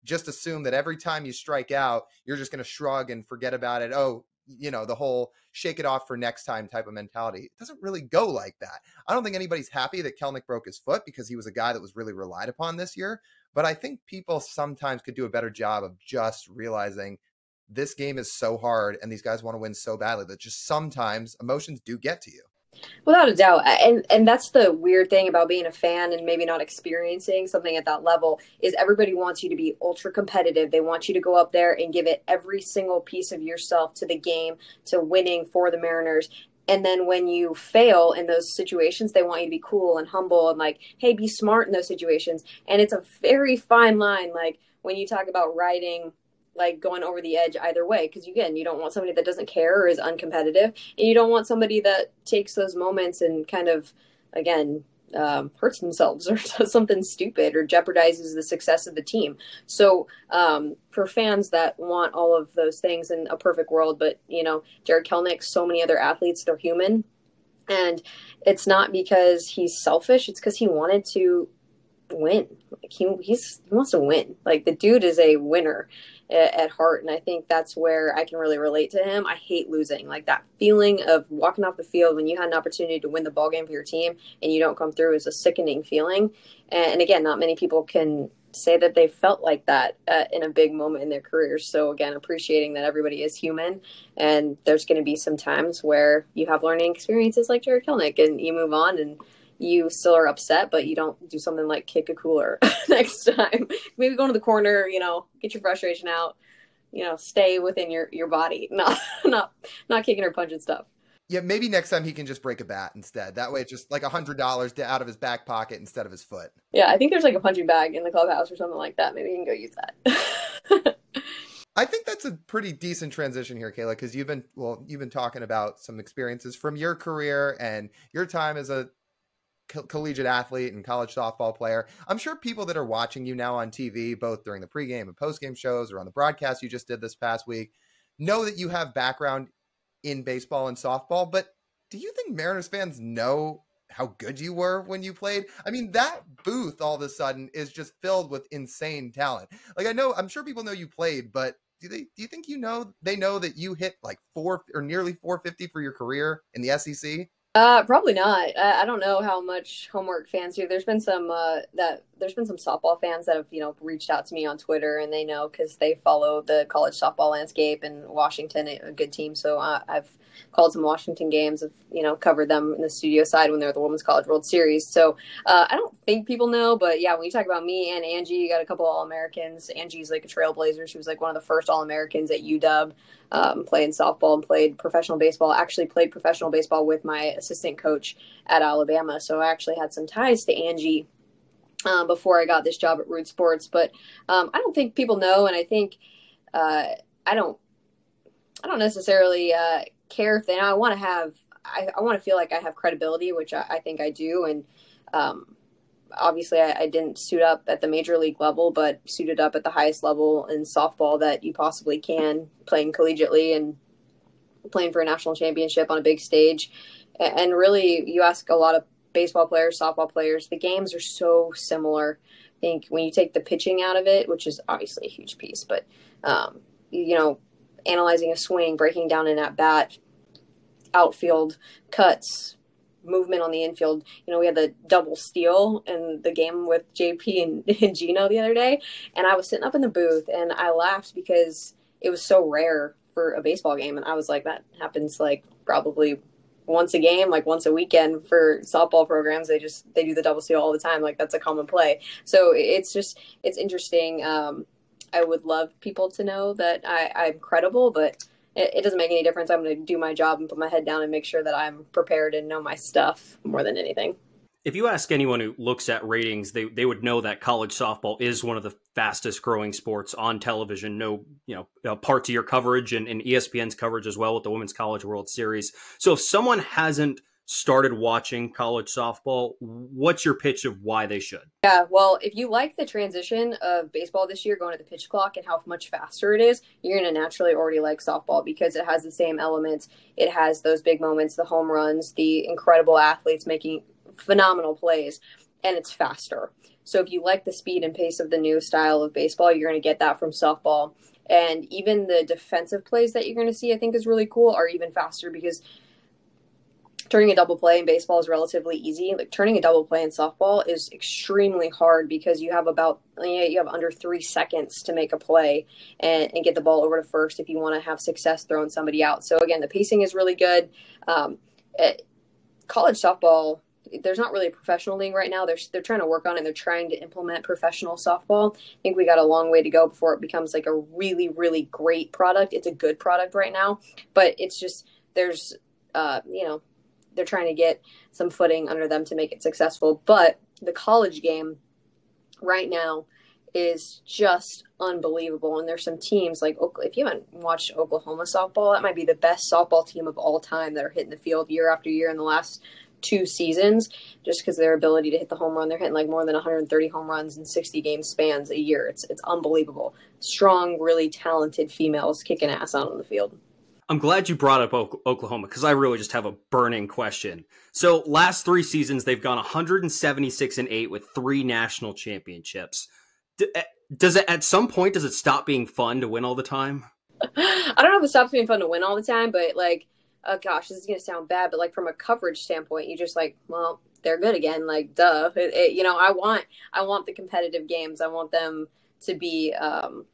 just assume that every time you strike out, you're just going to shrug and forget about it. Oh, you know, the whole shake it off for next time type of mentality. It doesn't really go like that. I don't think anybody's happy that Kelenic broke his foot because he was a guy that was really relied upon this year. But I think people sometimes could do a better job of just realizing this game is so hard and these guys want to win so badly that just sometimes emotions do get to you. Without a doubt, and and that's the weird thing about being a fan and maybe not experiencing something at that level is everybody wants you to be ultra competitive. They want you to go up there and give it every single piece of yourself to the game, to winning for the Mariners. And then when you fail in those situations, they want you to be cool and humble and like, hey, be smart in those situations. And it's a very fine line. Like when you talk about writing like going over the edge either way because again you don't want somebody that doesn't care or is uncompetitive and you don't want somebody that takes those moments and kind of again um, hurts themselves or does something stupid or jeopardizes the success of the team. So um, for fans that want all of those things in a perfect world but you know Jarred Kelenic so many other athletes they're human and it's not because he's selfish it's because he wanted to win. Like he, he's, he wants to win. Like the dude is a winner at heart and i think that's where i can really relate to him. I hate losing like that feeling of walking off the field when you had an opportunity to win the ball game for your team and you don't come through is a sickening feeling. And, again not many people can say that they felt like that uh, in a big moment in their careers so again appreciating that everybody is human and there's going to be some times where you have learning experiences like Jarred Kelenic and you move on and you still are upset, but you don't do something like kick a cooler next time. Maybe go to the corner, you know, get your frustration out, you know, stay within your your body, not not not kicking or punching stuff. Yeah, maybe next time he can just break a bat instead. That way, it's just like a hundred dollars out of his back pocket instead of his foot. Yeah, I think there's like a punching bag in the clubhouse or something like that. Maybe you can go use that. I think that's a pretty decent transition here, Kayla, because you've been well, you've been talking about some experiences from your career and your time as a co- collegiate athlete and college softball player. I'm sure people that are watching you now on TV, both during the pregame and postgame shows or on the broadcast you just did this past week, know that you have background in baseball and softball. But do you think Mariners fans know how good you were when you played? I mean, that booth all of a sudden is just filled with insane talent. Like I know, I'm sure people know you played, but do they do you think you know they know that you hit like four or nearly 450 for your career in the SEC? Uh, probably not. I, I, don't know how much homework fans do. There's been some uh, that there's been some softball fans that have you know reached out to me on Twitter, and they know because they follow the college softball landscape and Washington, a good team. So uh, I've called some Washington games. I've you know covered them in the studio side when they're the Women's College World Series. So uh, I don't think people know, but yeah, when you talk about me and Angie, you got a couple All Americans. Angie's like a trailblazer. She was like one of the first All Americans at UW, um, playing softball and played professional baseball. Actually played professional baseball with my assistant coach at Alabama. So I actually had some ties to Angie. Um, before I got this job at Root Sports, but um, I don't think people know, and I think uh, I don't I don't necessarily uh, care if they know. I want to have, I, I want to feel like I have credibility, which I, I think I do. And um, obviously, I, I, didn't suit up at the major league level, but suited up at the highest level in softball that you possibly can, playing collegiately and playing for a national championship on a big stage. And really, you ask a lot of baseball players, softball players, the games are so similar. I think when you take the pitching out of it, which is obviously a huge piece, but um, you know, analyzing a swing, breaking down an at bat, outfield cuts, movement on the infield. You know, we had the double steal in the game with JP and, and Gino the other day, and I was sitting up in the booth and I laughed because it was so rare for a baseball game, and I was like, that happens like probably once a game, like once a weekend for softball programs. They just they do the double steal all the time. Like that's a common play. So it's just it's interesting. Um, I would love people to know that I, I'm credible, but it, it doesn't make any difference. I'm going to do my job and put my head down and make sure that I'm prepared and know my stuff more than anything. if you ask anyone who looks at ratings, they, they would know that college softball is one of the fastest growing sports on television. No, you know, uh, part to your coverage and, and ESPN's coverage as well with the Women's College World Series. So if someone hasn't started watching college softball, what's your pitch of why they should? Yeah, well, if you like the transition of baseball this year going to the pitch clock and how much faster it is, you're going to naturally already like softball because it has the same elements. It has those big moments, the home runs, the incredible athletes making phenomenal plays, and it's faster. So if you like the speed and pace of the new style of baseball, you're going to get that from softball. And even the defensive plays that you're going to see, I think, is really cool, are even faster because turning a double play in baseball is relatively easy. Like turning a double play in softball is extremely hard because you have about you have under three seconds to make a play and, and get the ball over to first if you want to have success throwing somebody out. So again, the pacing is really good. Um, it, college softball there's not really a professional league right now. They're they're trying to work on it. They're trying to implement professional softball. I think we got a long way to go before it becomes like a really really great product. It's a good product right now, but it's just there's uh, you know they're trying to get some footing under them to make it successful. But the college game right now is just unbelievable. And there's some teams like if you haven't watched Oklahoma softball, that might be the best softball team of all time that are hitting the field year after year in the last two seasons just because their ability to hit the home run. They're hitting like more than 130 home runs in 60 game spans a year. It's it's unbelievable. Strong, really talented females kicking ass out on the field. I'm glad you brought up Oklahoma because I really just have a burning question. So, last three seasons, they've gone 176 and 8 with three national championships. Eh, does it at some point does it stop being fun to win all the time? I don't know if it stops being fun to win all the time, but like, oh gosh, this is gonna sound bad, but like from a coverage standpoint, you just like, well, they're good again. Like, duh, it, it, you know, I want I want the competitive games. I want them to be um,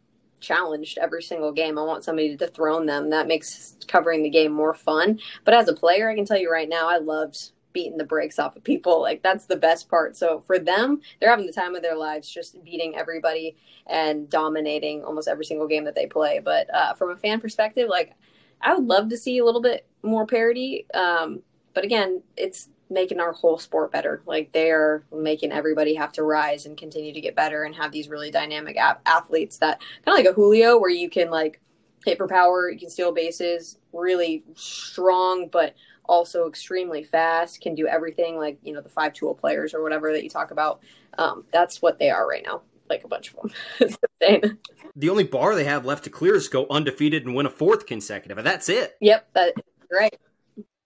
challenged every single game. I want somebody to dethrone them. That makes covering the game more fun. But as a player, I can tell you right now, I loved beating the brakes off of people. Like that's the best part. So for them, they're having the time of their lives, just beating everybody and dominating almost every single game that they play. But uh, from a fan perspective, like I would love to see a little bit more parity. Um, but again, it's making our whole sport better. Like they are making everybody have to rise and continue to get better and have these really dynamic a- athletes that kind of like a Julio where you can like hit for power, you can steal bases, really strong, but also extremely fast, can do everything like, you know, the five tool players or whatever that you talk about. Um, that's what they are right now. Like a bunch of them. the only bar they have left to clear is go undefeated and win a fourth consecutive. And that's it. Yep, that right.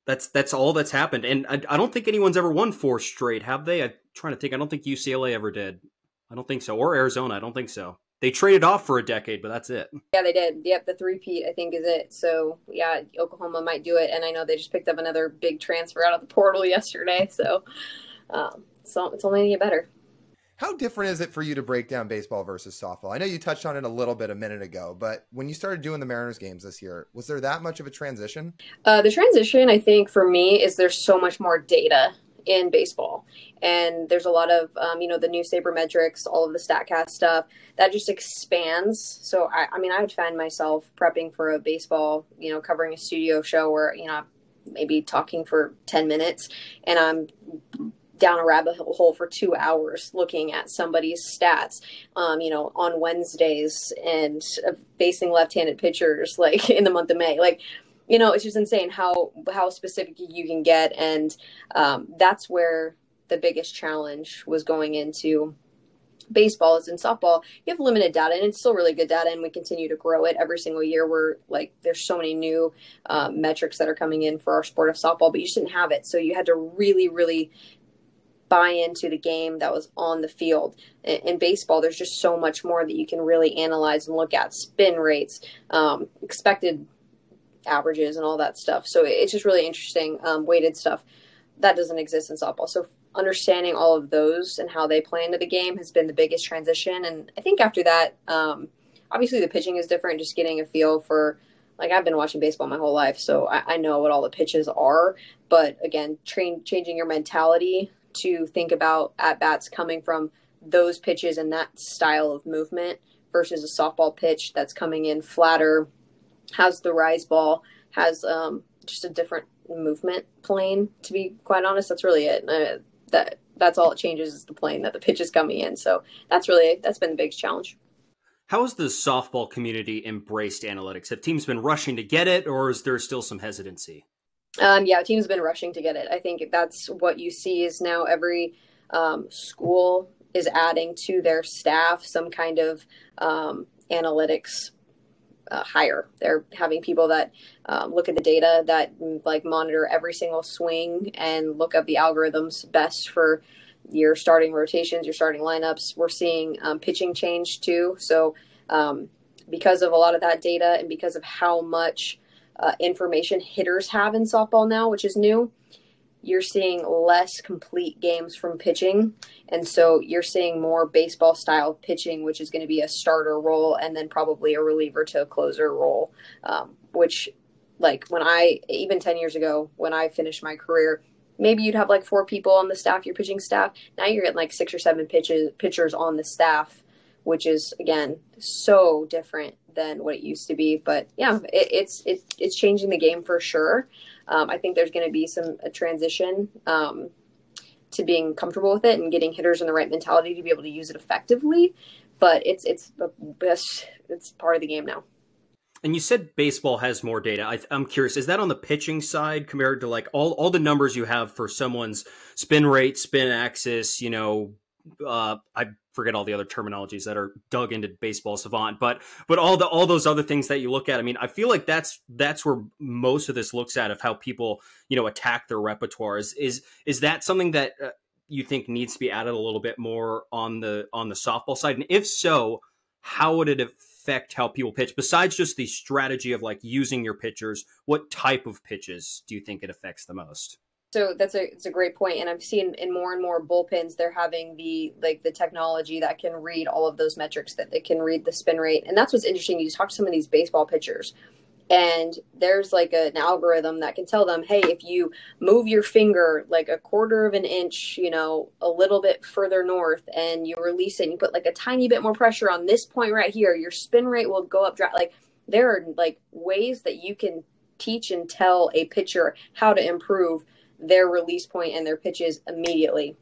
That's that's all that's happened, and I, I don't think anyone's ever won four straight, have they? I'm trying to think. I don't think UCLA ever did. I don't think so, or Arizona. I don't think so. They traded off for a decade, but that's it. Yeah, they did. Yep, the three-peat I think is it. So yeah, Oklahoma might do it, and I know they just picked up another big transfer out of the portal yesterday. So, um, so it's only going to get better. How different is it for you to break down baseball versus softball? I know you touched on it a little bit a minute ago, but when you started doing the Mariners games this year, was there that much of a transition? Uh, the transition, I think, for me, is there's so much more data in baseball. And there's a lot of, um, you know, the new sabermetrics, all of the StatCast stuff that just expands. So, I, I mean, I would find myself prepping for a baseball, you know, covering a studio show where, you know, maybe talking for 10 minutes and I'm down a rabbit hole for two hours looking at somebody's stats, um, you know, on Wednesdays and facing left-handed pitchers like in the month of May. Like, you know, it's just insane how how specific you can get, and um, that's where the biggest challenge was going into baseball is in softball you have limited data and it's still really good data and we continue to grow it every single year. We're like there's so many new um, metrics that are coming in for our sport of softball but you just didn't have it. So you had to really really buy into the game that was on the field. In, in, baseball, there's just so much more that you can really analyze and look at spin rates, um, expected averages, and all that stuff. So it's just really interesting, um, weighted stuff that doesn't exist in softball. So understanding all of those and how they play into the game has been the biggest transition. And I think after that, um, obviously the pitching is different. Just getting a feel for like I've been watching baseball my whole life, so I, I know what all the pitches are. But again, train changing your mentality to think about at bats coming from those pitches and that style of movement versus a softball pitch that's coming in flatter, has the rise ball, has um, just a different movement plane. To be quite honest, that's really it. Uh, that that's all it changes is the plane that the pitch is coming in. So that's really that's been the biggest challenge. How has the softball community embraced analytics? Have teams been rushing to get it, or is there still some hesitancy? Um, yeah, teams have been rushing to get it. I think that's what you see is now every um, school is adding to their staff some kind of um, analytics uh, hire. They're having people that um, look at the data that like monitor every single swing and look up the algorithms best for your starting rotations, your starting lineups. We're seeing um, pitching change too. So um, because of a lot of that data and because of how much uh, information hitters have in softball now, which is new, you're seeing less complete games from pitching. And so you're seeing more baseball style pitching, which is going to be a starter role and then probably a reliever to a closer role, um, which, like, when I, even 10 years ago, when I finished my career, maybe you'd have like four people on the staff, your pitching staff. Now you're getting like six or seven pitches, pitchers on the staff, which is, again, so different than what it used to be. But yeah, it, it's, it, it's changing the game for sure. Um, I think there's going to be some a transition um, to being comfortable with it and getting hitters in the right mentality to be able to use it effectively. But it's it's it's, it's part of the game now. And you said baseball has more data. I, am curious, is that on the pitching side compared to like all, all the numbers you have for someone's spin rate, spin axis, you know, uh, I forget all the other terminologies that are dug into baseball savant, but but all the all those other things that you look at. I mean, I feel like that's that's where most of this looks at of how people you know attack their repertoire. Is is is that something that uh, you think needs to be added a little bit more on the on the softball side? And if so, how would it affect how people pitch? Besides just the strategy of like using your pitchers, what type of pitches do you think it affects the most? So that's a it's a great point, and I've seen in more and more bullpens they're having the like the technology that can read all of those metrics that they can read the spin rate, and that's what's interesting. You talk to some of these baseball pitchers, and there's like a, an algorithm that can tell them, hey, if you move your finger like a quarter of an inch, you know, a little bit further north, and you release it, and you put like a tiny bit more pressure on this point right here, your spin rate will go up. Like there are like ways that you can teach and tell a pitcher how to improve their release point and their pitches immediately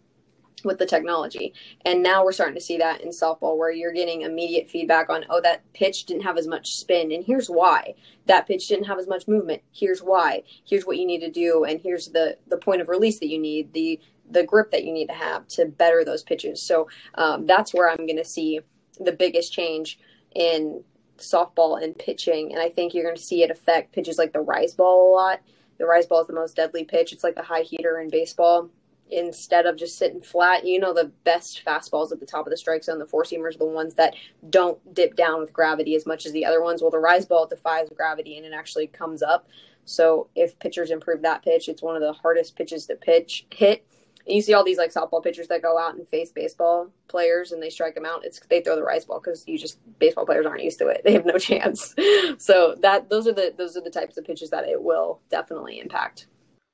with the technology. And now we're starting to see that in softball where you're getting immediate feedback on, oh, that pitch didn't have as much spin. And here's why. That pitch didn't have as much movement. Here's why. Here's what you need to do. And here's the, the point of release that you need, the, the grip that you need to have to better those pitches. So um, that's where I'm going to see the biggest change in softball and pitching. And I think you're going to see it affect pitches like the rise ball a lot the rise ball is the most deadly pitch. It's like the high heater in baseball. Instead of just sitting flat, you know the best fastballs at the top of the strike zone. The four seamers are the ones that don't dip down with gravity as much as the other ones. Well, the rise ball defies gravity and it actually comes up. So if pitchers improve that pitch, it's one of the hardest pitches to pitch hit and you see all these like softball pitchers that go out and face baseball players and they strike them out. It's they throw the rise ball because you just baseball players aren't used to it. They have no chance. so that those are the those are the types of pitches that it will definitely impact.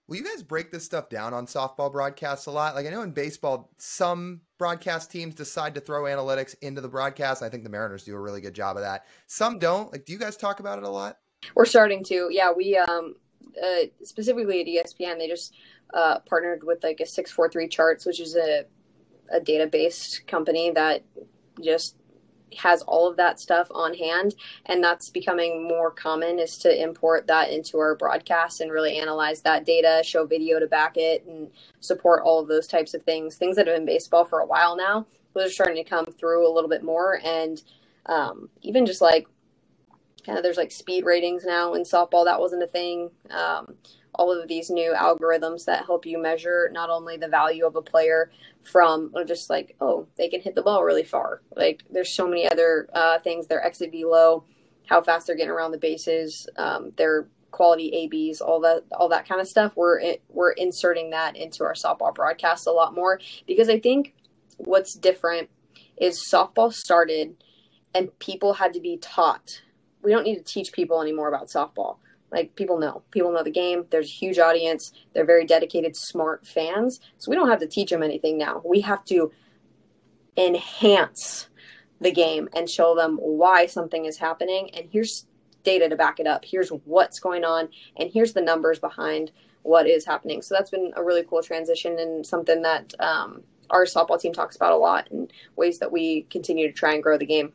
Will you guys break this stuff down on softball broadcasts a lot? Like I know in baseball, some broadcast teams decide to throw analytics into the broadcast. I think the Mariners do a really good job of that. Some don't. Like, do you guys talk about it a lot? We're starting to. Yeah, we um uh, specifically at ESPN, they just uh, partnered with like a 643 charts, which is a, a database company that just has all of that stuff on hand. And that's becoming more common is to import that into our broadcast and really analyze that data show video to back it and support all of those types of things. Things that have been baseball for a while now those are starting to come through a little bit more. And um, even just like kind of there's like speed ratings now in softball. That wasn't a thing. Um, all of these new algorithms that help you measure not only the value of a player from just like oh they can hit the ball really far. Like there's so many other uh, things. Their exit velo how fast they're getting around the bases um, their quality abs all that all that kind of stuff. We're we're inserting that into our softball broadcast a lot more because i think what's different is softball started and people had to be taught. We don't need to teach people anymore about softball like people know, people know the game. There's a huge audience. They're very dedicated, smart fans. So we don't have to teach them anything now. We have to enhance the game and show them why something is happening. And here's data to back it up. Here's what's going on, and here's the numbers behind what is happening. So that's been a really cool transition and something that um, our softball team talks about a lot and ways that we continue to try and grow the game.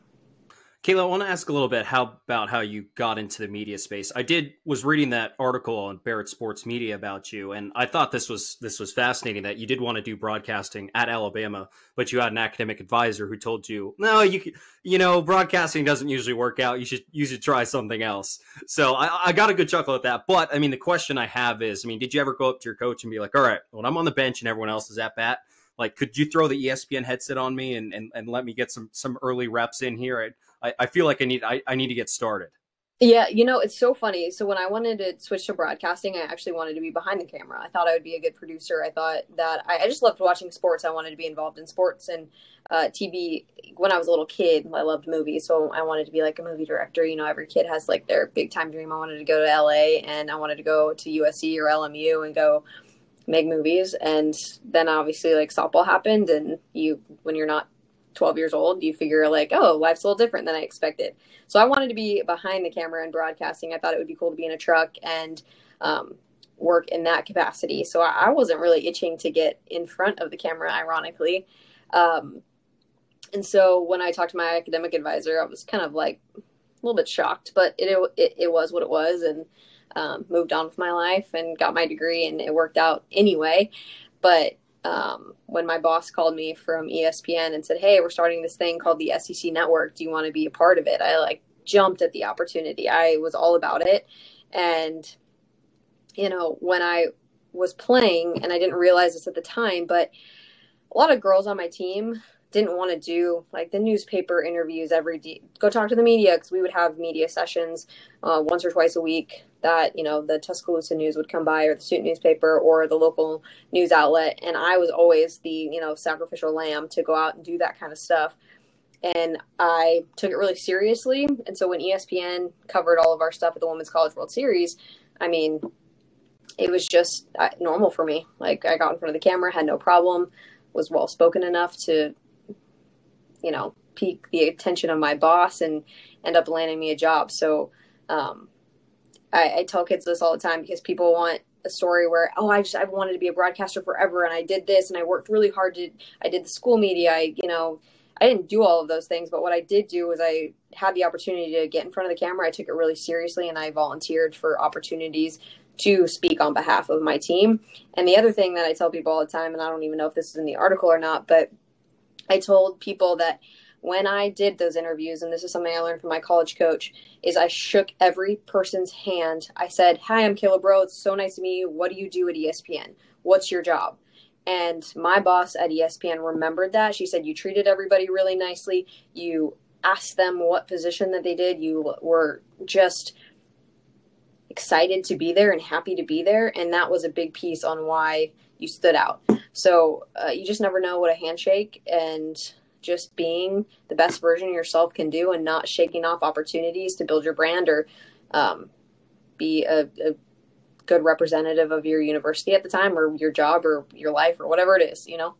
Kayla, I want to ask a little bit how about how you got into the media space. I did was reading that article on Barrett Sports Media about you, and I thought this was this was fascinating that you did want to do broadcasting at Alabama, but you had an academic advisor who told you, no, you you know, broadcasting doesn't usually work out. You should you should try something else. So I, I got a good chuckle at that. But I mean, the question I have is, I mean, did you ever go up to your coach and be like, all right, when I'm on the bench and everyone else is at bat, like, could you throw the ESPN headset on me and and, and let me get some some early reps in here? I, I, I feel like I need I, I need to get started. Yeah, you know, it's so funny. So when I wanted to switch to broadcasting, I actually wanted to be behind the camera. I thought I would be a good producer. I thought that I, I just loved watching sports. I wanted to be involved in sports and uh, TV. When I was a little kid, I loved movies, so I wanted to be like a movie director. You know, every kid has like their big time dream. I wanted to go to LA and I wanted to go to USC or LMU and go make movies. And then obviously like softball happened, and you when you're not 12 years old, you figure like, oh, life's a little different than I expected. So I wanted to be behind the camera and broadcasting. I thought it would be cool to be in a truck and um, work in that capacity. So I, I, wasn't really itching to get in front of the camera, ironically. Um, and so when I talked to my academic advisor, I was kind of like a little bit shocked, but it it, it was what it was, and um, moved on with my life and got my degree, and it worked out anyway. But um, when my boss called me from ESPN and said, "Hey, we're starting this thing called the SEC Network. Do you want to be a part of it?" I like jumped at the opportunity. I was all about it, and you know when I was playing, and I didn't realize this at the time, but a lot of girls on my team didn't want to do like the newspaper interviews every day. Go talk to the media because we would have media sessions uh, once or twice a week that you know the Tuscaloosa News would come by or the student newspaper or the local news outlet, and I was always the you know sacrificial lamb to go out and do that kind of stuff. And I took it really seriously. And so when ESPN covered all of our stuff at the Women's College World Series, I mean, it was just uh, normal for me. Like I got in front of the camera, had no problem, was well spoken enough to, you know, pique the attention of my boss and end up landing me a job. So um, I, I tell kids this all the time because people want a story where oh i just i wanted to be a broadcaster forever and i did this and i worked really hard to i did the school media i you know i didn't do all of those things but what i did do was i had the opportunity to get in front of the camera i took it really seriously and i volunteered for opportunities to speak on behalf of my team and the other thing that i tell people all the time and i don't even know if this is in the article or not but i told people that when I did those interviews, and this is something I learned from my college coach, is I shook every person's hand. I said, Hi, I'm Kayla Braud. It's so nice to meet you. What do you do at ESPN? What's your job? And my boss at ESPN remembered that. She said, You treated everybody really nicely. You asked them what position that they did. You were just excited to be there and happy to be there. And that was a big piece on why you stood out. So uh, you just never know what a handshake and just being the best version of yourself can do and not shaking off opportunities to build your brand or um, be a, a, good representative of your university at the time or your job or your life or whatever it is, you know?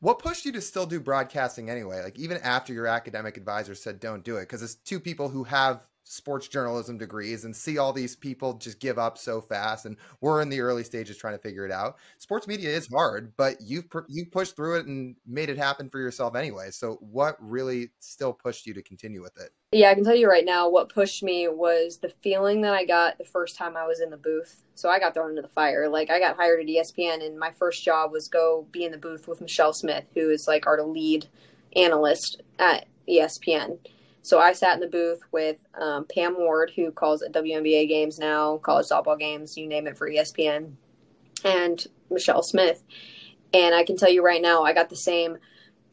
What pushed you to still do broadcasting anyway? Like even after your academic advisor said don't do it, because it's two people who have sports journalism degrees and see all these people just give up so fast and we're in the early stages trying to figure it out. Sports media is hard but you've you pushed through it and made it happen for yourself anyway. So what really still pushed you to continue with it? Yeah i can tell you right now what pushed me was the feeling that i got the first time i was in the booth. So i got thrown into the fire. Like i got hired at espn and my first job was go be in the booth with michelle smith who is like our lead analyst at espn so I sat in the booth with um, Pam Ward, who calls it WNBA games now, college softball games, you name it for ESPN, and Michelle Smith. And I can tell you right now, I got the same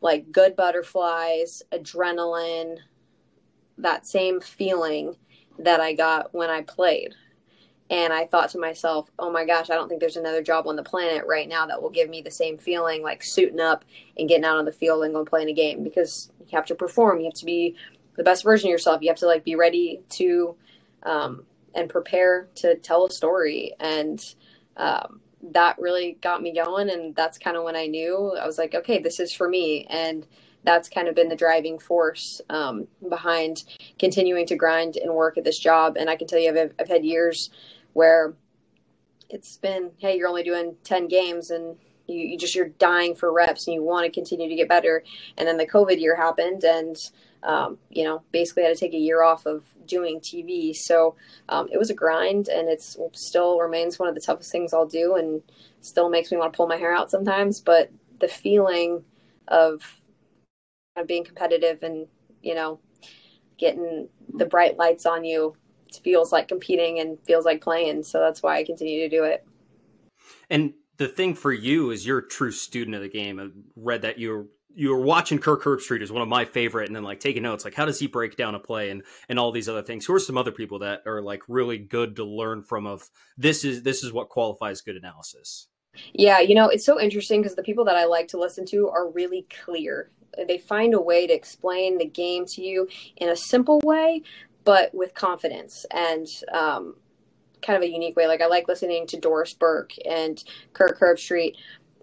like good butterflies, adrenaline, that same feeling that I got when I played. And I thought to myself, oh my gosh, I don't think there's another job on the planet right now that will give me the same feeling like suiting up and getting out on the field and going playing a game because you have to perform. You have to be the best version of yourself. You have to like be ready to um, and prepare to tell a story. And um, that really got me going. And that's kind of when I knew I was like, okay, this is for me. And that's kind of been the driving force um, behind continuing to grind and work at this job. And I can tell you, I've, I've had years where it's been, hey, you're only doing 10 games and you, you just you're dying for reps and you want to continue to get better. And then the COVID year happened, and um, you know basically had to take a year off of doing TV. So um, it was a grind, and it's still remains one of the toughest things I'll do, and still makes me want to pull my hair out sometimes. But the feeling of being competitive and you know getting the bright lights on you feels like competing and feels like playing. So that's why I continue to do it. And the thing for you is you're a true student of the game. I read that you're you were watching Kirk Herbstreit is one of my favorite, and then like taking notes, like how does he break down a play and and all these other things. Who are some other people that are like really good to learn from? Of this is this is what qualifies good analysis. Yeah, you know it's so interesting because the people that I like to listen to are really clear. They find a way to explain the game to you in a simple way, but with confidence and um, kind of a unique way. Like I like listening to Doris Burke and Kirk Herbstreit.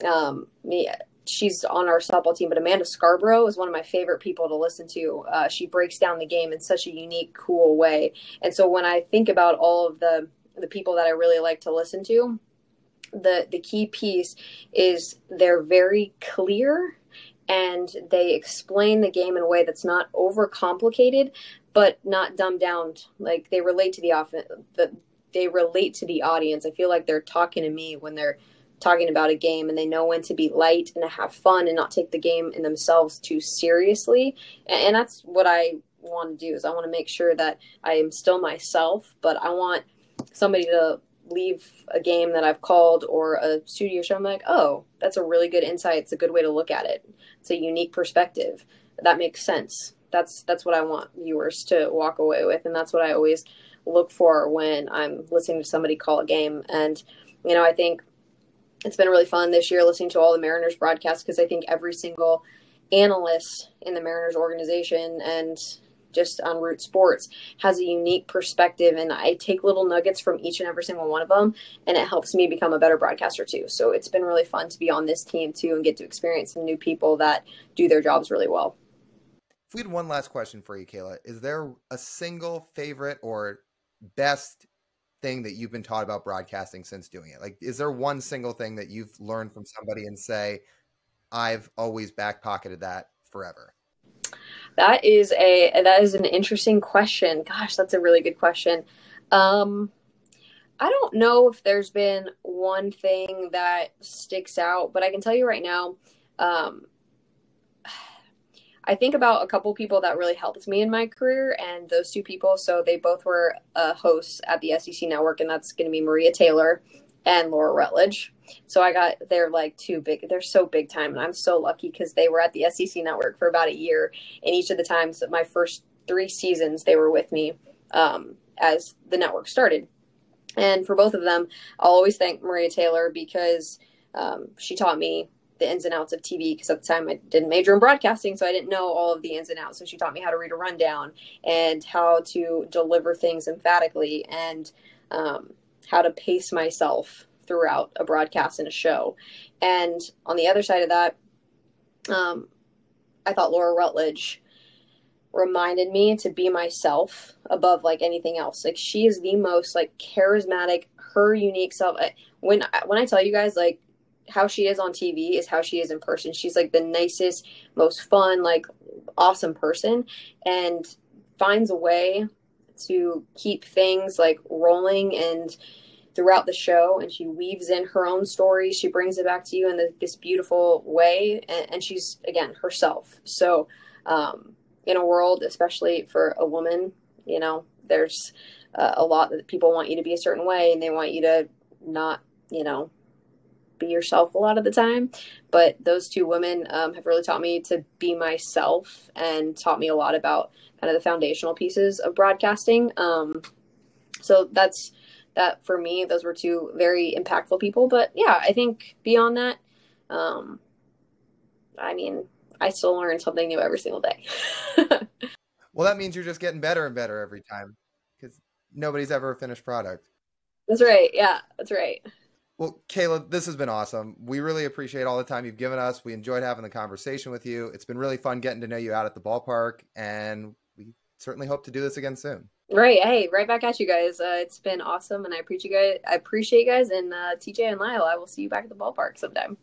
Um, yeah, she's on our softball team, but Amanda Scarborough is one of my favorite people to listen to. Uh, she breaks down the game in such a unique, cool way. And so when I think about all of the the people that I really like to listen to, the the key piece is they're very clear and they explain the game in a way that's not overcomplicated but not dumbed down like they relate to the offense the, they relate to the audience i feel like they're talking to me when they're talking about a game and they know when to be light and to have fun and not take the game in themselves too seriously and, and that's what i want to do is i want to make sure that i am still myself but i want somebody to leave a game that I've called or a studio show, I'm like, oh, that's a really good insight. It's a good way to look at it. It's a unique perspective. That makes sense. That's that's what I want viewers to walk away with, and that's what I always look for when I'm listening to somebody call a game. And you know, I think it's been really fun this year listening to all the Mariners broadcasts because I think every single analyst in the Mariners organization and just on Root Sports has a unique perspective, and I take little nuggets from each and every single one of them, and it helps me become a better broadcaster too. So it's been really fun to be on this team too and get to experience some new people that do their jobs really well. If we had one last question for you, Kayla, is there a single favorite or best thing that you've been taught about broadcasting since doing it? Like, is there one single thing that you've learned from somebody and say, I've always back pocketed that forever? That is a that is an interesting question. Gosh, that's a really good question. Um, I don't know if there's been one thing that sticks out, but I can tell you right now. Um, I think about a couple people that really helped me in my career, and those two people. So they both were uh, hosts at the SEC network, and that's going to be Maria Taylor and Laura Rutledge. So I got they're like two big. They're so big time, and I'm so lucky because they were at the SEC network for about a year. And each of the times, my first three seasons, they were with me um, as the network started. And for both of them, I'll always thank Maria Taylor because um, she taught me the ins and outs of TV because at the time I didn't major in broadcasting, so I didn't know all of the ins and outs. So she taught me how to read a rundown and how to deliver things emphatically and um, how to pace myself throughout a broadcast and a show. And on the other side of that, um, I thought Laura Rutledge reminded me to be myself above like anything else. Like she is the most like charismatic, her unique self. When when I tell you guys like how she is on TV is how she is in person. She's like the nicest, most fun, like awesome person, and finds a way to keep things like rolling and throughout the show and she weaves in her own story she brings it back to you in the, this beautiful way and, and, she's again herself so um, in a world especially for a woman you know there's uh, a lot that people want you to be a certain way and they want you to not you know be yourself a lot of the time but those two women um, have really taught me to be myself and taught me a lot about kind of the foundational pieces of broadcasting um, so that's that for me, those were two very impactful people. But yeah, I think beyond that, um, I mean, I still learn something new every single day. well, that means you're just getting better and better every time because nobody's ever a finished product. That's right. Yeah, that's right. Well, Kayla, this has been awesome. We really appreciate all the time you've given us. We enjoyed having the conversation with you. It's been really fun getting to know you out at the ballpark, and we certainly hope to do this again soon. Right. Hey, right back at you guys. Uh, it's been awesome, and I appreciate you guys. I appreciate you guys, and uh, TJ and Lyle. I will see you back at the ballpark sometime.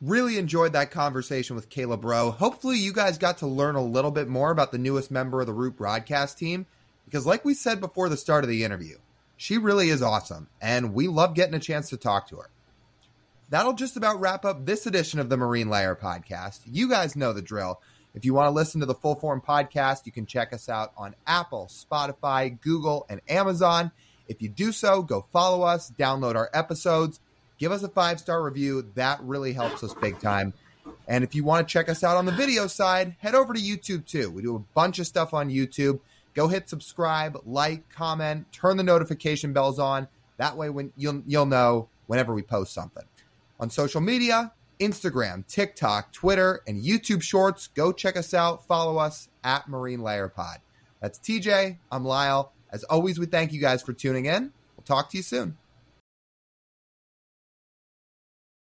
Really enjoyed that conversation with Kayla Braud. Hopefully, you guys got to learn a little bit more about the newest member of the Root broadcast team. Because, like we said before the start of the interview, she really is awesome, and we love getting a chance to talk to her. That'll just about wrap up this edition of the Marine Layer podcast. You guys know the drill. If you want to listen to the full form podcast, you can check us out on Apple, Spotify, Google, and Amazon. If you do so, go follow us, download our episodes give us a five star review. That really helps us big time. And if you want to check us out on the video side, head over to YouTube too. We do a bunch of stuff on YouTube. Go hit subscribe, like, comment, turn the notification bells on. That way when you'll you'll know whenever we post something. On social media, Instagram, TikTok, Twitter, and YouTube Shorts, go check us out. Follow us at Marine Layer Pod. That's TJ. I'm Lyle. As always, we thank you guys for tuning in. We'll talk to you soon.